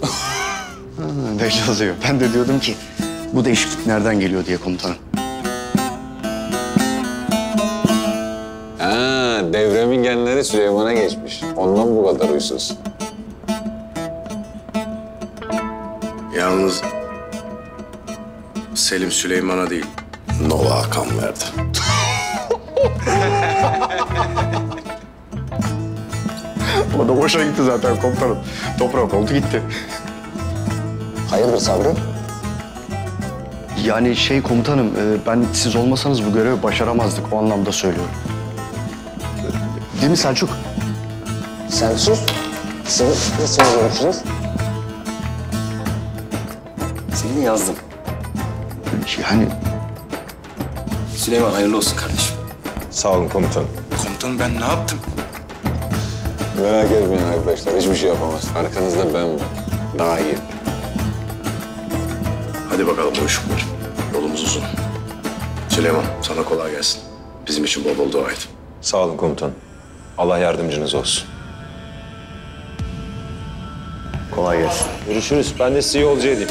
[laughs] Belli oluyor. Ben de diyordum ki bu değişiklik nereden geliyor diye komutanım. Devremin genleri Süleyman'a geçmiş. Ondan bu kadar huysuz. Yalnız Selim Süleyman'a değil, Nova kan verdi. [laughs] O da boşa gitti zaten komutanım. Toprak oldu gitti. Hayırdır Sabri? Yani şey komutanım, e, ben siz olmasanız bu görevi başaramazdık. O anlamda söylüyorum. Değil mi Selçuk? Sen sus. Seni nasıl görüşürüz? Seni yazdım. Yani Süleyman hayırlı olsun kardeşim. Sağ olun komutanım. Komutanım ben ne yaptım? Merak etmeyin arkadaşlar. Hiçbir şey yapamaz. Arkanızda ben varım. Daha iyi. Hadi bakalım uyuşuklar. Yolumuz uzun. Süleyman sana kolay gelsin. Bizim için bol bol dua et. Sağ olun komutanım. Allah yardımcınız olsun. Kolay gelsin. Görüşürüz. Ben de sizi yolcu edeyim.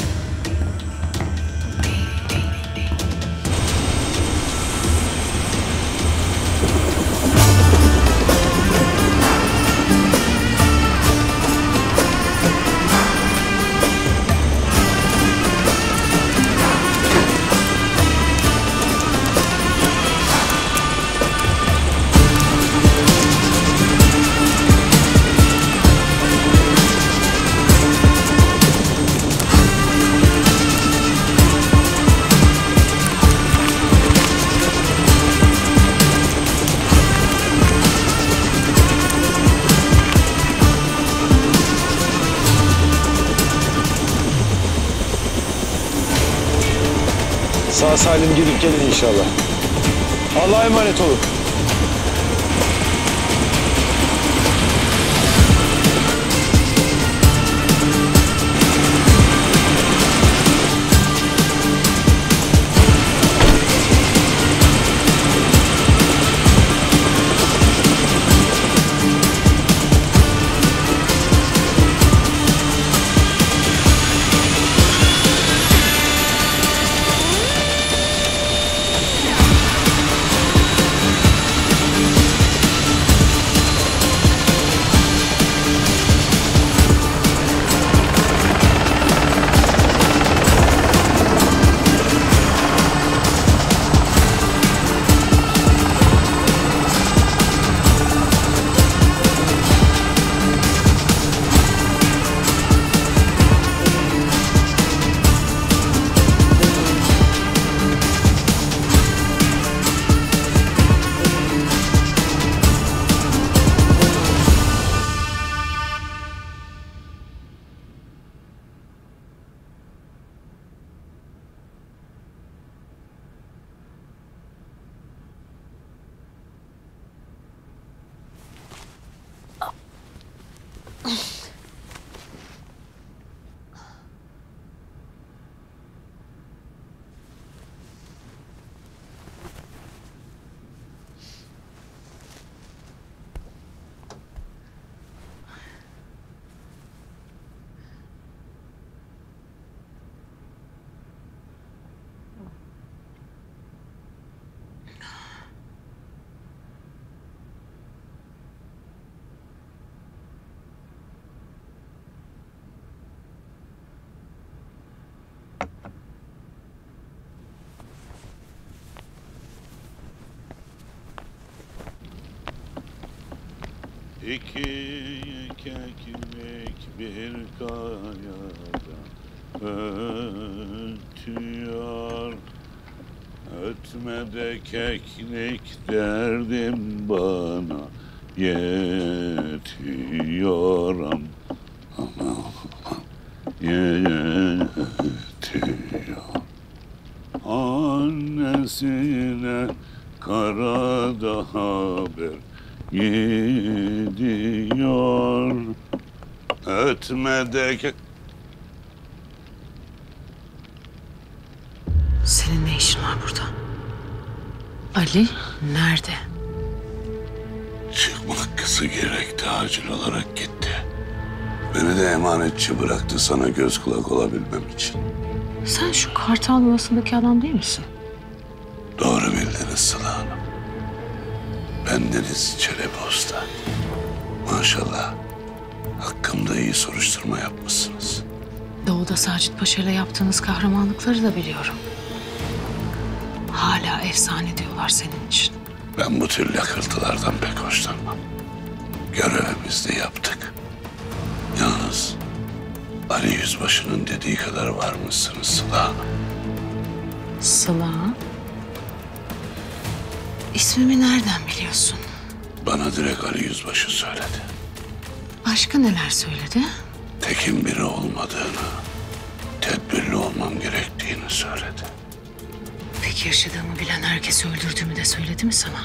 Salim gidip gelin inşallah. Allah'a emanet olun. Bir kayada ötüyor Ötme de keklik derdim bana yetiyor. Am ama yetiyor. Annesine karada haber gidiyor Ötmedeki Senin ne işin var burada? Ali nerede? çıkmak kızı gerekti acil olarak gitti. Beni de emanetçi bıraktı sana göz kulak olabilmem için. Sen şu kartal yuvasındaki adam değil misin? Doğru bildiniz Sıla Hanım. Bendeniz Çelebi Usta. Maşallah. Hakkımda iyi soruşturma yapmışsınız. Doğu'da Sacit Paşa ile yaptığınız kahramanlıkları da biliyorum. Hala efsane diyorlar senin için. Ben bu tür lakırtılardan pek hoşlanmam. Görevimizi de yaptık. Yalnız Ali Yüzbaşı'nın dediği kadar var mısınız Sıla Hanım? Sıla. İsmimi nereden biliyorsun? Bana direkt Ali Yüzbaşı söyledi. Başka neler söyledi? Tekin biri olmadığını, tedbirli olmam gerektiğini söyledi. Peki yaşadığımı bilen herkesi öldürdüğümü de söyledi mi sana?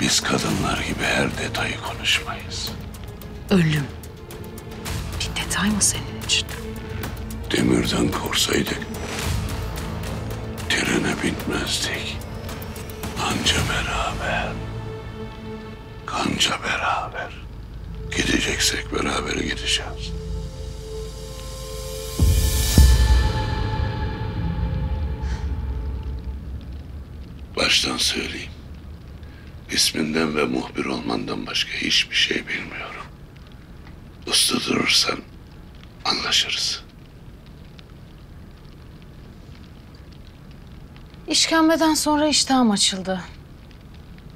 Biz kadınlar gibi her detayı konuşmayız. Ölüm. Bir detay mı senin için? Demirden korsaydık bitmezdik. Anca beraber. Kanca beraber. Gideceksek beraber gideceğiz. Baştan söyleyeyim. İsminden ve muhbir olmandan başka hiçbir şey bilmiyorum. Uslu durursan anlaşırız. İşkembeden sonra iştahım açıldı.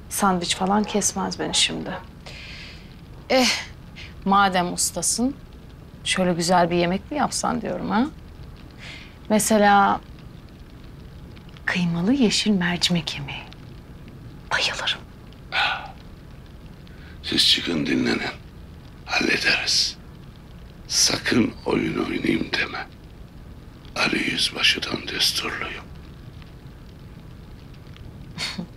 Sandviç falan kesmez beni şimdi. Eh, madem ustasın, şöyle güzel bir yemek mi yapsan diyorum ha? Mesela kıymalı yeşil mercimek yemeği. Bayılırım. Siz çıkın dinlenin. Hallederiz. Sakın oyun oynayayım deme. Ali Yüzbaşı'dan desturluyum. [laughs]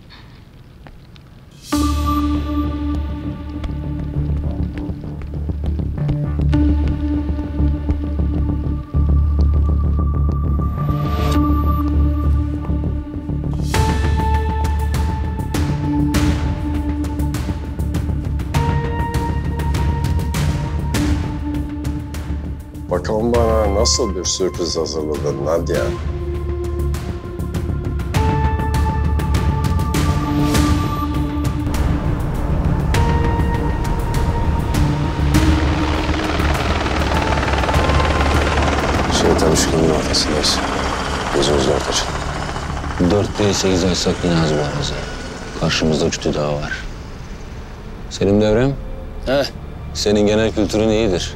Bakalım bana nasıl bir sürpriz hazırladın Nadia? Şeytan üçgenin ortasındayız. Gözümüz dört açın. Dört değil sekiz aysak yine az bu arası. Karşımızda uçtu daha var. Senin devrem? Heh. Senin genel kültürün iyidir.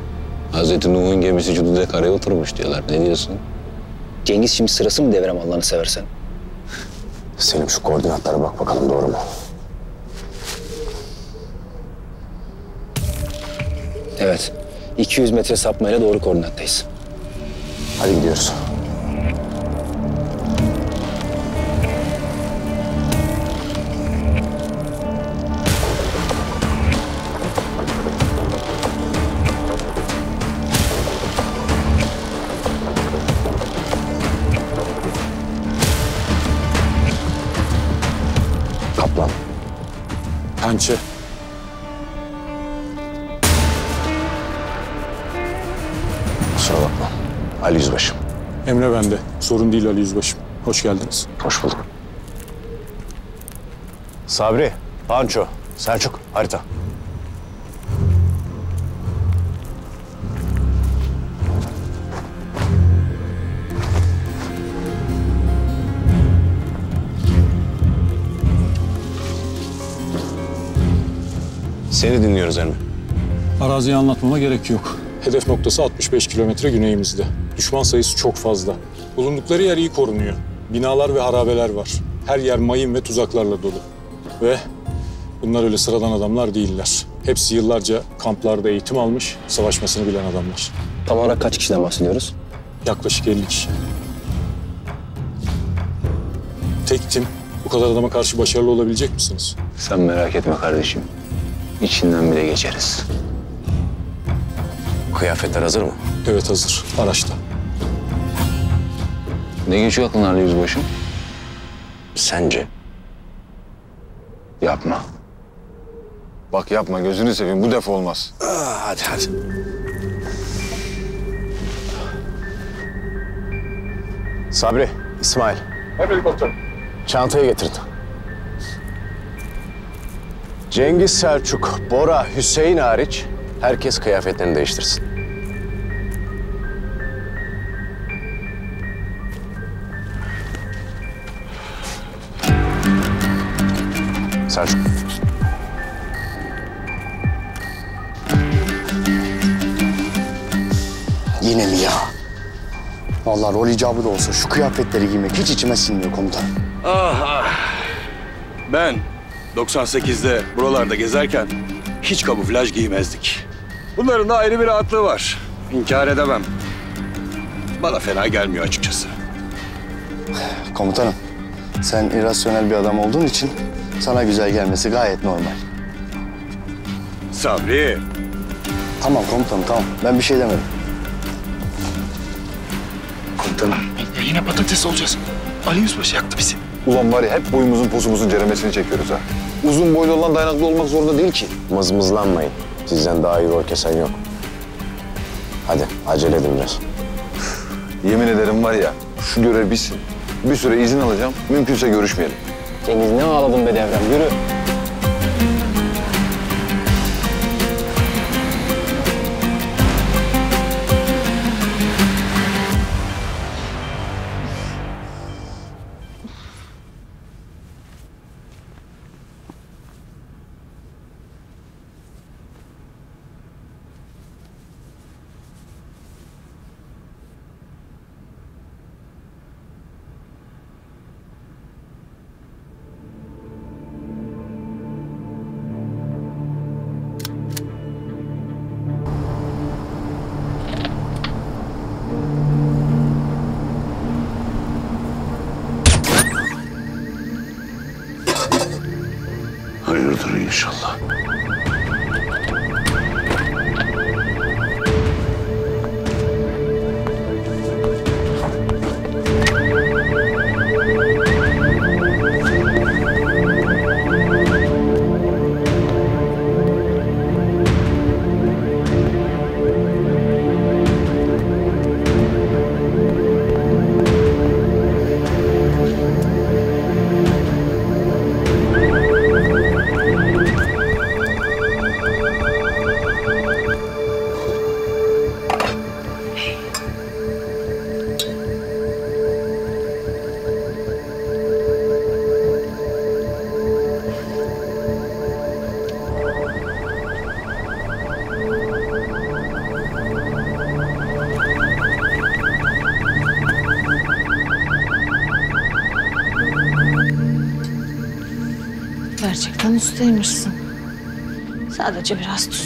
Hazreti Nuh'un gemisi Cudu'da karaya oturmuş diyorlar. Ne diyorsun? Cengiz şimdi sırası mı devrem Allah'ını seversen? Selim şu koordinatlara bak bakalım doğru mu? Evet. 200 metre sapmayla doğru koordinattayız. Hadi gidiyoruz. Emre bende. Sorun değil Ali Yüzbaşım. Hoş geldiniz. Hoş bulduk. Sabri, Panço, Selçuk, harita. Seni dinliyoruz Emre. Araziyi anlatmama gerek yok. Hedef noktası 65 kilometre güneyimizde. Düşman sayısı çok fazla. Bulundukları yer iyi korunuyor. Binalar ve harabeler var. Her yer mayın ve tuzaklarla dolu. Ve bunlar öyle sıradan adamlar değiller. Hepsi yıllarca kamplarda eğitim almış, savaşmasını bilen adamlar. Tam olarak kaç kişiden bahsediyoruz? Yaklaşık 50 kişi. Tek tim. Bu kadar adama karşı başarılı olabilecek misiniz? Sen merak etme kardeşim. İçinden bile geçeriz. Kıyafetler hazır mı? Evet hazır. Araçta. Ne geçiyor aklından Ali Yüzbaşım? Sence? Yapma. Bak yapma gözünü seveyim bu defa olmaz. Aa, hadi hadi. Sabri, İsmail. Hemen komutanım. Çantayı getirin. Cengiz Selçuk, Bora, Hüseyin hariç herkes kıyafetlerini değiştirsin. Selçuk. Yine mi ya? Vallahi rol icabı da olsa şu kıyafetleri giymek hiç içime sinmiyor komutanım. Ah ah. Ben 98'de buralarda gezerken hiç kamuflaj giymezdik. Bunların da ayrı bir rahatlığı var. İnkar edemem. Bana fena gelmiyor açıkçası. Komutanım, sen irrasyonel bir adam olduğun için sana güzel gelmesi gayet normal. Sabri. Tamam komutanım tamam. Ben bir şey demedim. Komutanım. Yine patates olacağız. Ali Yüzbaşı yaktı bizi. Ulan var ya hep boyumuzun posumuzun ceremesini çekiyoruz ha. Uzun boylu olan dayanıklı olmak zorunda değil ki. Mızmızlanmayın. Sizden daha iyi rol kesen yok. Hadi acele edin biraz. Yemin ederim var ya şu görev bitsin. Bir süre izin alacağım. Mümkünse görüşmeyelim. Cengiz ne ağladın be devrem yürü. Gerçekten ustaymışsın. Sadece biraz tuzu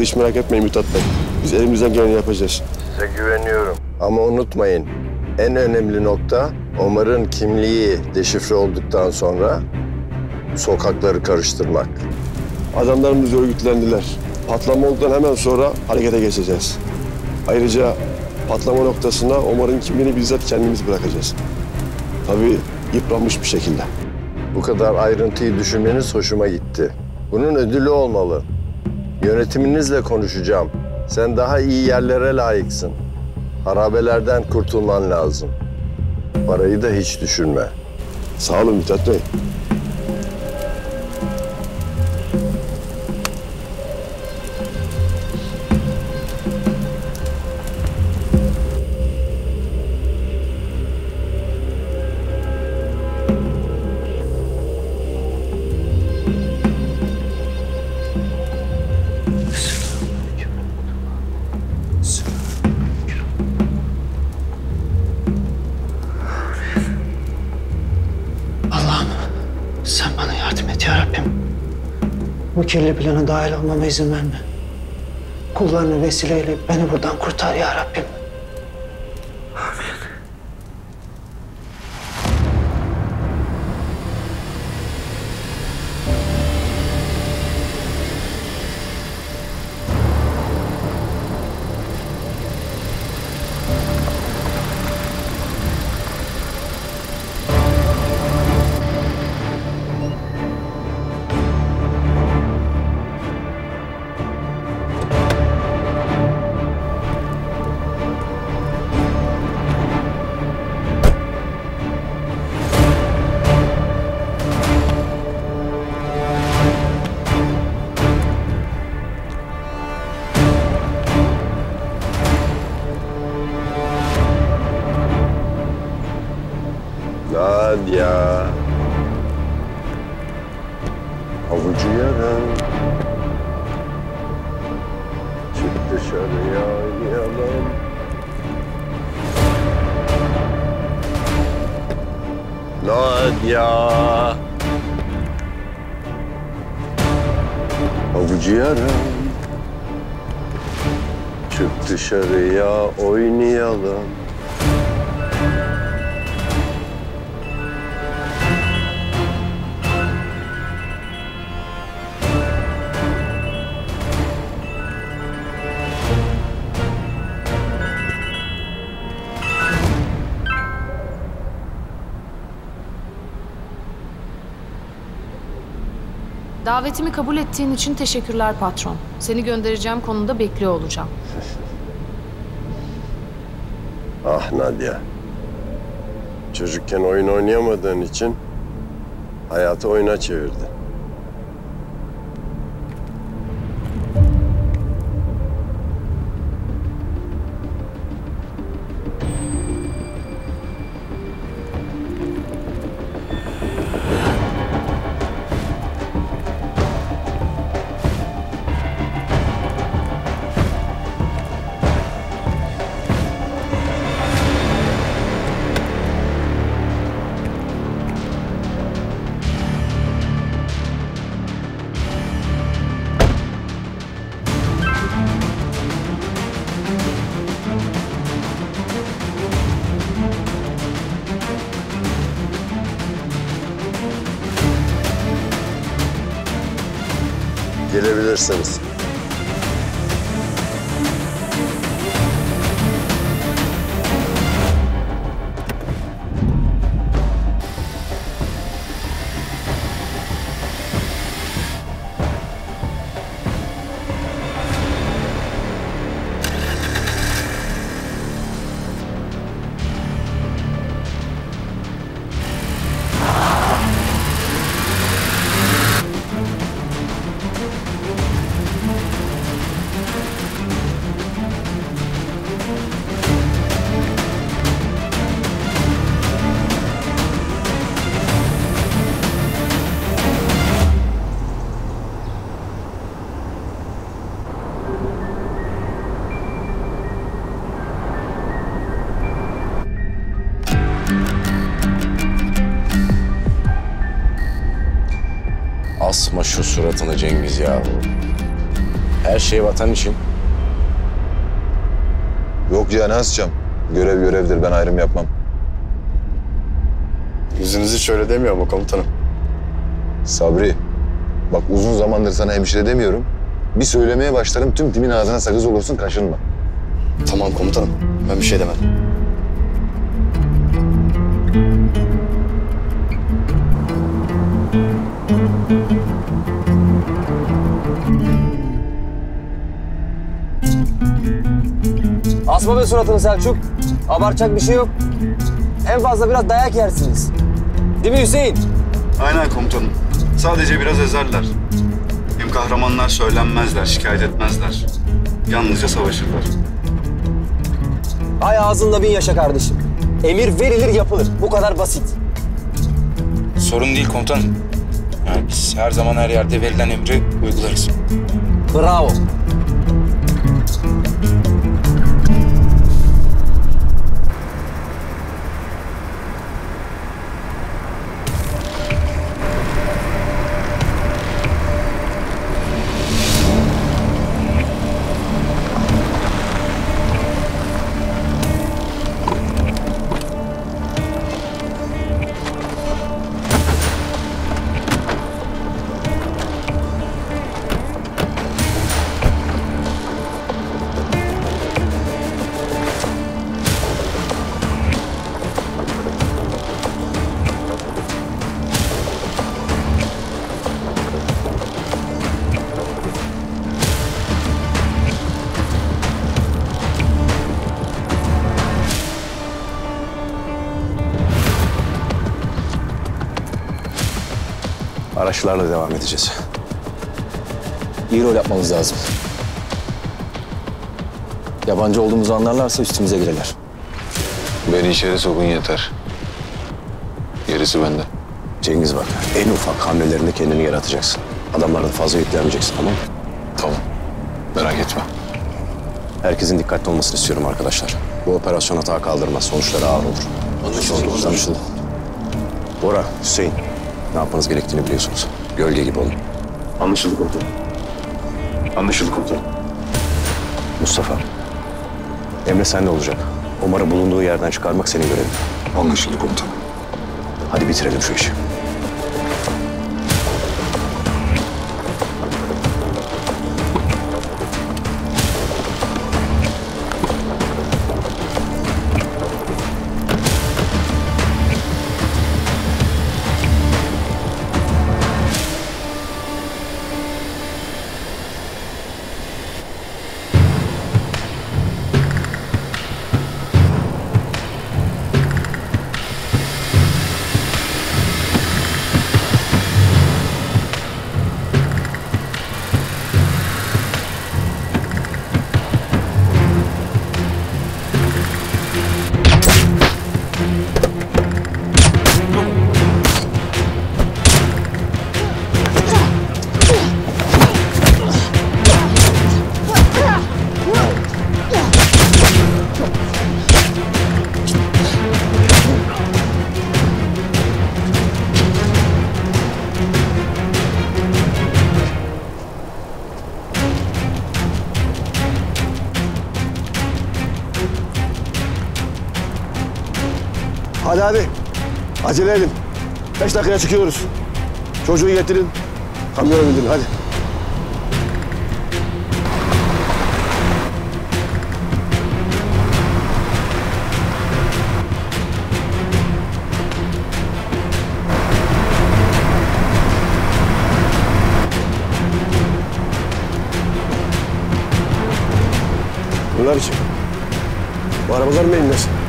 Siz hiç merak etmeyin Mithat Bey. Biz elimizden geleni yapacağız. Size güveniyorum. Ama unutmayın, en önemli nokta Omar'ın kimliği deşifre olduktan sonra sokakları karıştırmak. Adamlarımız örgütlendiler. Patlama olduktan hemen sonra harekete geçeceğiz. Ayrıca patlama noktasına Omar'ın kimliğini bizzat kendimiz bırakacağız. Tabii yıpranmış bir şekilde. Bu kadar ayrıntıyı düşünmeniz hoşuma gitti. Bunun ödülü olmalı. Yönetiminizle konuşacağım. Sen daha iyi yerlere layıksın. Harabelerden kurtulman lazım. Parayı da hiç düşünme. Sağ olun Mithat Bey. Kirli plana dahil olmama izin verme. Kullarını vesileyle beni buradan kurtar ya Rabbim. Davetimi kabul ettiğin için teşekkürler patron. Seni göndereceğim konuda bekliyor olacağım. [laughs] Ah Nadia. Çocukken oyun oynayamadığın için hayatı oyuna çevirdin. Since. Suratını Cengiz ya. Her şey vatan için. Yok ya ne asacağım? Görev görevdir ben ayrım yapmam. Yüzünüzü şöyle demiyor mu komutanım? Sabri, bak uzun zamandır sana hemşire demiyorum. Bir söylemeye başlarım tüm timin ağzına sakız olursun kaşınma. Tamam komutanım. Ben bir şey demedim. Asma be suratını Selçuk. Abartacak bir şey yok. En fazla biraz dayak yersiniz. Değil mi Hüseyin? Aynen komutanım. Sadece biraz ezerler. Hem kahramanlar söylenmezler, şikayet etmezler. Yalnızca savaşırlar. Ay ağzında bin yaşa kardeşim. Emir verilir yapılır. Bu kadar basit. Sorun değil komutanım. Yani biz her zaman her yerde verilen emri uygularız. Bravo. Araçlarla devam edeceğiz. İyi rol yapmamız lazım. Yabancı olduğumuzu anlarlarsa üstümüze girerler. Beni içeri sokun yeter. Gerisi bende. Cengiz bak, en ufak hamlelerinde kendini yaratacaksın. Adamlardan fazla yüklenmeyeceksin, tamam mı? Tamam. Merak etme. Herkesin dikkatli olmasını istiyorum arkadaşlar. Bu operasyon hata kaldırmaz, sonuçları ağır olur. Anlaşıldı. Anlaşıldı. Bora, Hüseyin, ne yapmanız gerektiğini biliyorsunuz. Gölge gibi olun. Anlaşıldı komutanım. Anlaşıldı komutanım. Mustafa, Emre sende olacak. Omar'ı bulunduğu yerden çıkarmak senin görevin. Anlaşıldı komutanım. Hadi bitirelim şu işi. Hadi hadi. Acele edin. Beş dakikaya çıkıyoruz. Çocuğu getirin. Kamyona bindirin hadi. Bunlar için. Bu arabalar mı inmesin?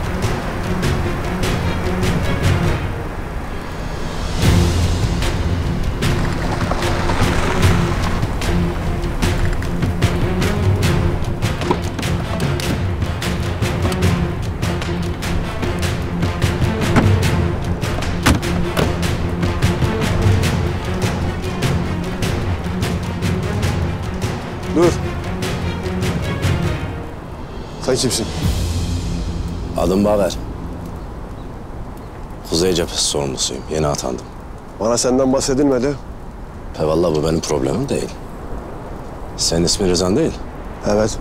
Kimsin? Adım Baver. Kuzey cephesi sorumlusuyum. Yeni atandım. Bana senden bahsedilmedi. He vallahi bu benim problemim değil. Senin ismin Rızan değil. Evet.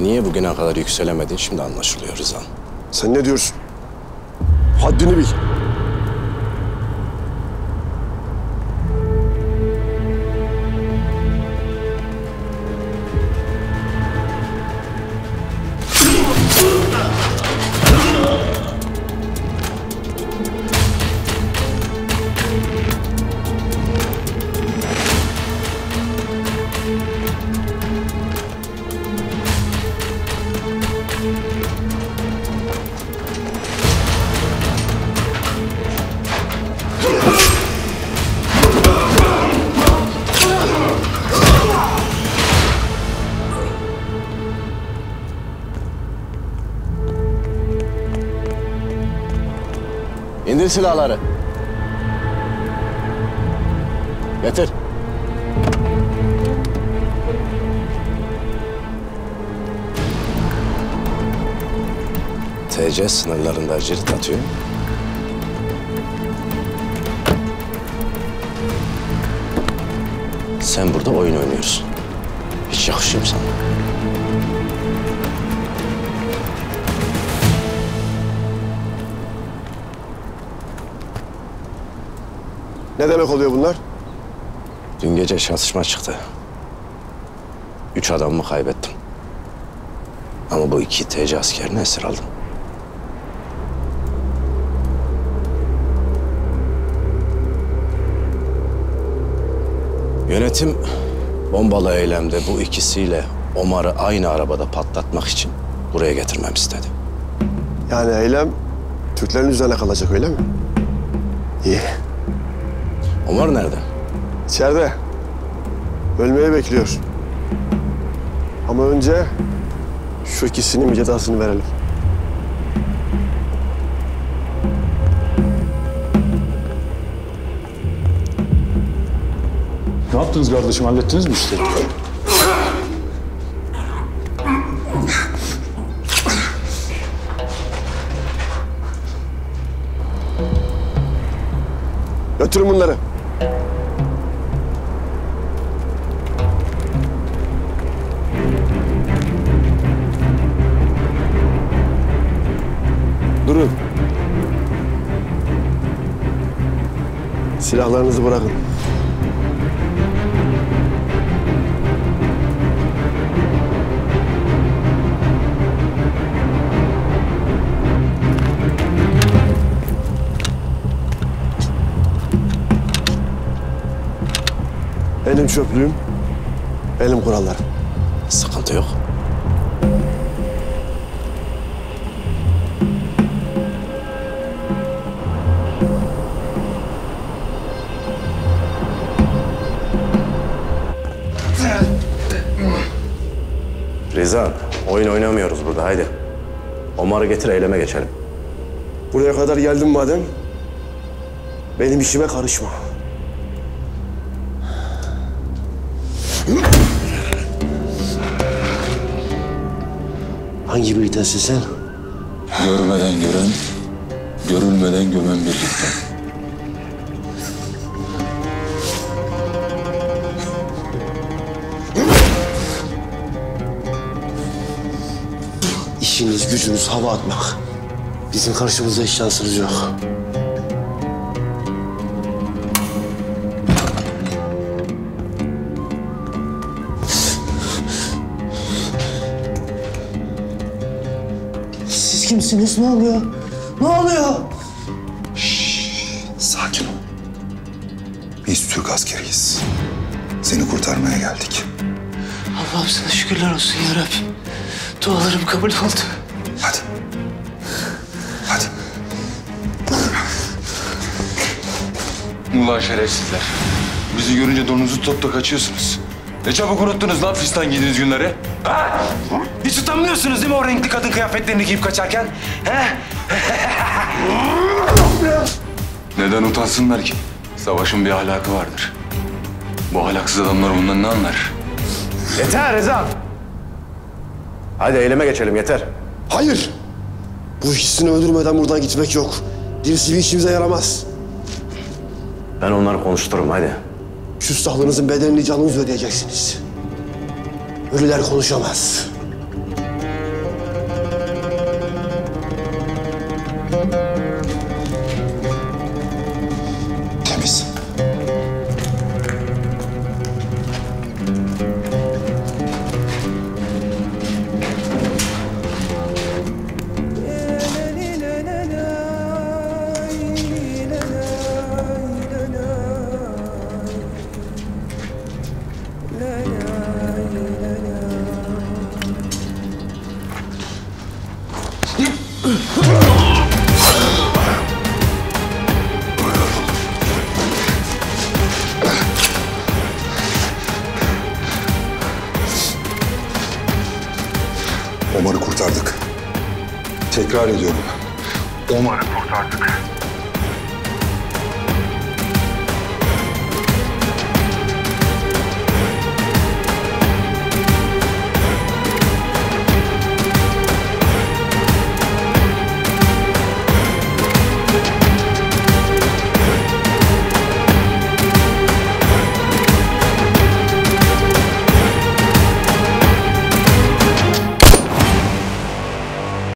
Niye bugüne kadar yükselemedin şimdi anlaşılıyor Rızan. Sen ne diyorsun? Haddini bil. Silahları. Getir. TC sınırlarında cirit atıyor. Sen burada oyun oynuyorsun. Hiç yakışıyor sana? Ne demek oluyor bunlar? Dün gece çatışma çıktı. Üç adamımı kaybettim. Ama bu iki TC askerini esir aldım. Yönetim bombalı eylemde bu ikisiyle Omar'ı aynı arabada patlatmak için buraya getirmem istedi. Yani eylem Türklerin üzerine kalacak öyle mi? İyi. Omar nerede? İçeride. Ölmeyi bekliyor. Ama önce şu ikisinin bir cezasını verelim. Ne yaptınız kardeşim? Hallettiniz mi işleri? Götürün bunları. Silahlarınızı bırakın. Elim çöplüğüm, elim kurallarım. Rizan, oyun oynamıyoruz burada. Haydi. Omar'ı getir, eyleme geçelim. Buraya kadar geldim madem, benim işime karışma. Hangi birliktesin sen? Görmeden gören, görülmeden gömen birlikte. Gücünüz hava atmak. Bizim karşımızda hiç şansınız yok. Siz kimsiniz? Ne oluyor? Ne oluyor? Sakin ol. Biz Türk askeriyiz. Seni kurtarmaya geldik. Allah'ım sana şükürler olsun ya Rabbim. Dualarım kabul oldu. Ulan şerefsizler. Bizi görünce donunuzu da kaçıyorsunuz. Ne çabuk unuttunuz lan fistan giydiğiniz günleri. Ha? Hiç utanmıyorsunuz değil mi o renkli kadın kıyafetlerini giyip kaçarken? He? [laughs] Neden utansınlar ki? Savaşın bir ahlakı vardır. Bu ahlaksız adamlar bundan ne anlar? Yeter Rizan. Hadi eyleme geçelim, yeter. Hayır! Bu ikisini öldürmeden buradan gitmek yok. Dirisi bir işimize yaramaz. Ben onları konuştururum, hadi. Küstahlığınızın bedelini canınızla ödeyeceksiniz. Ölüler konuşamaz.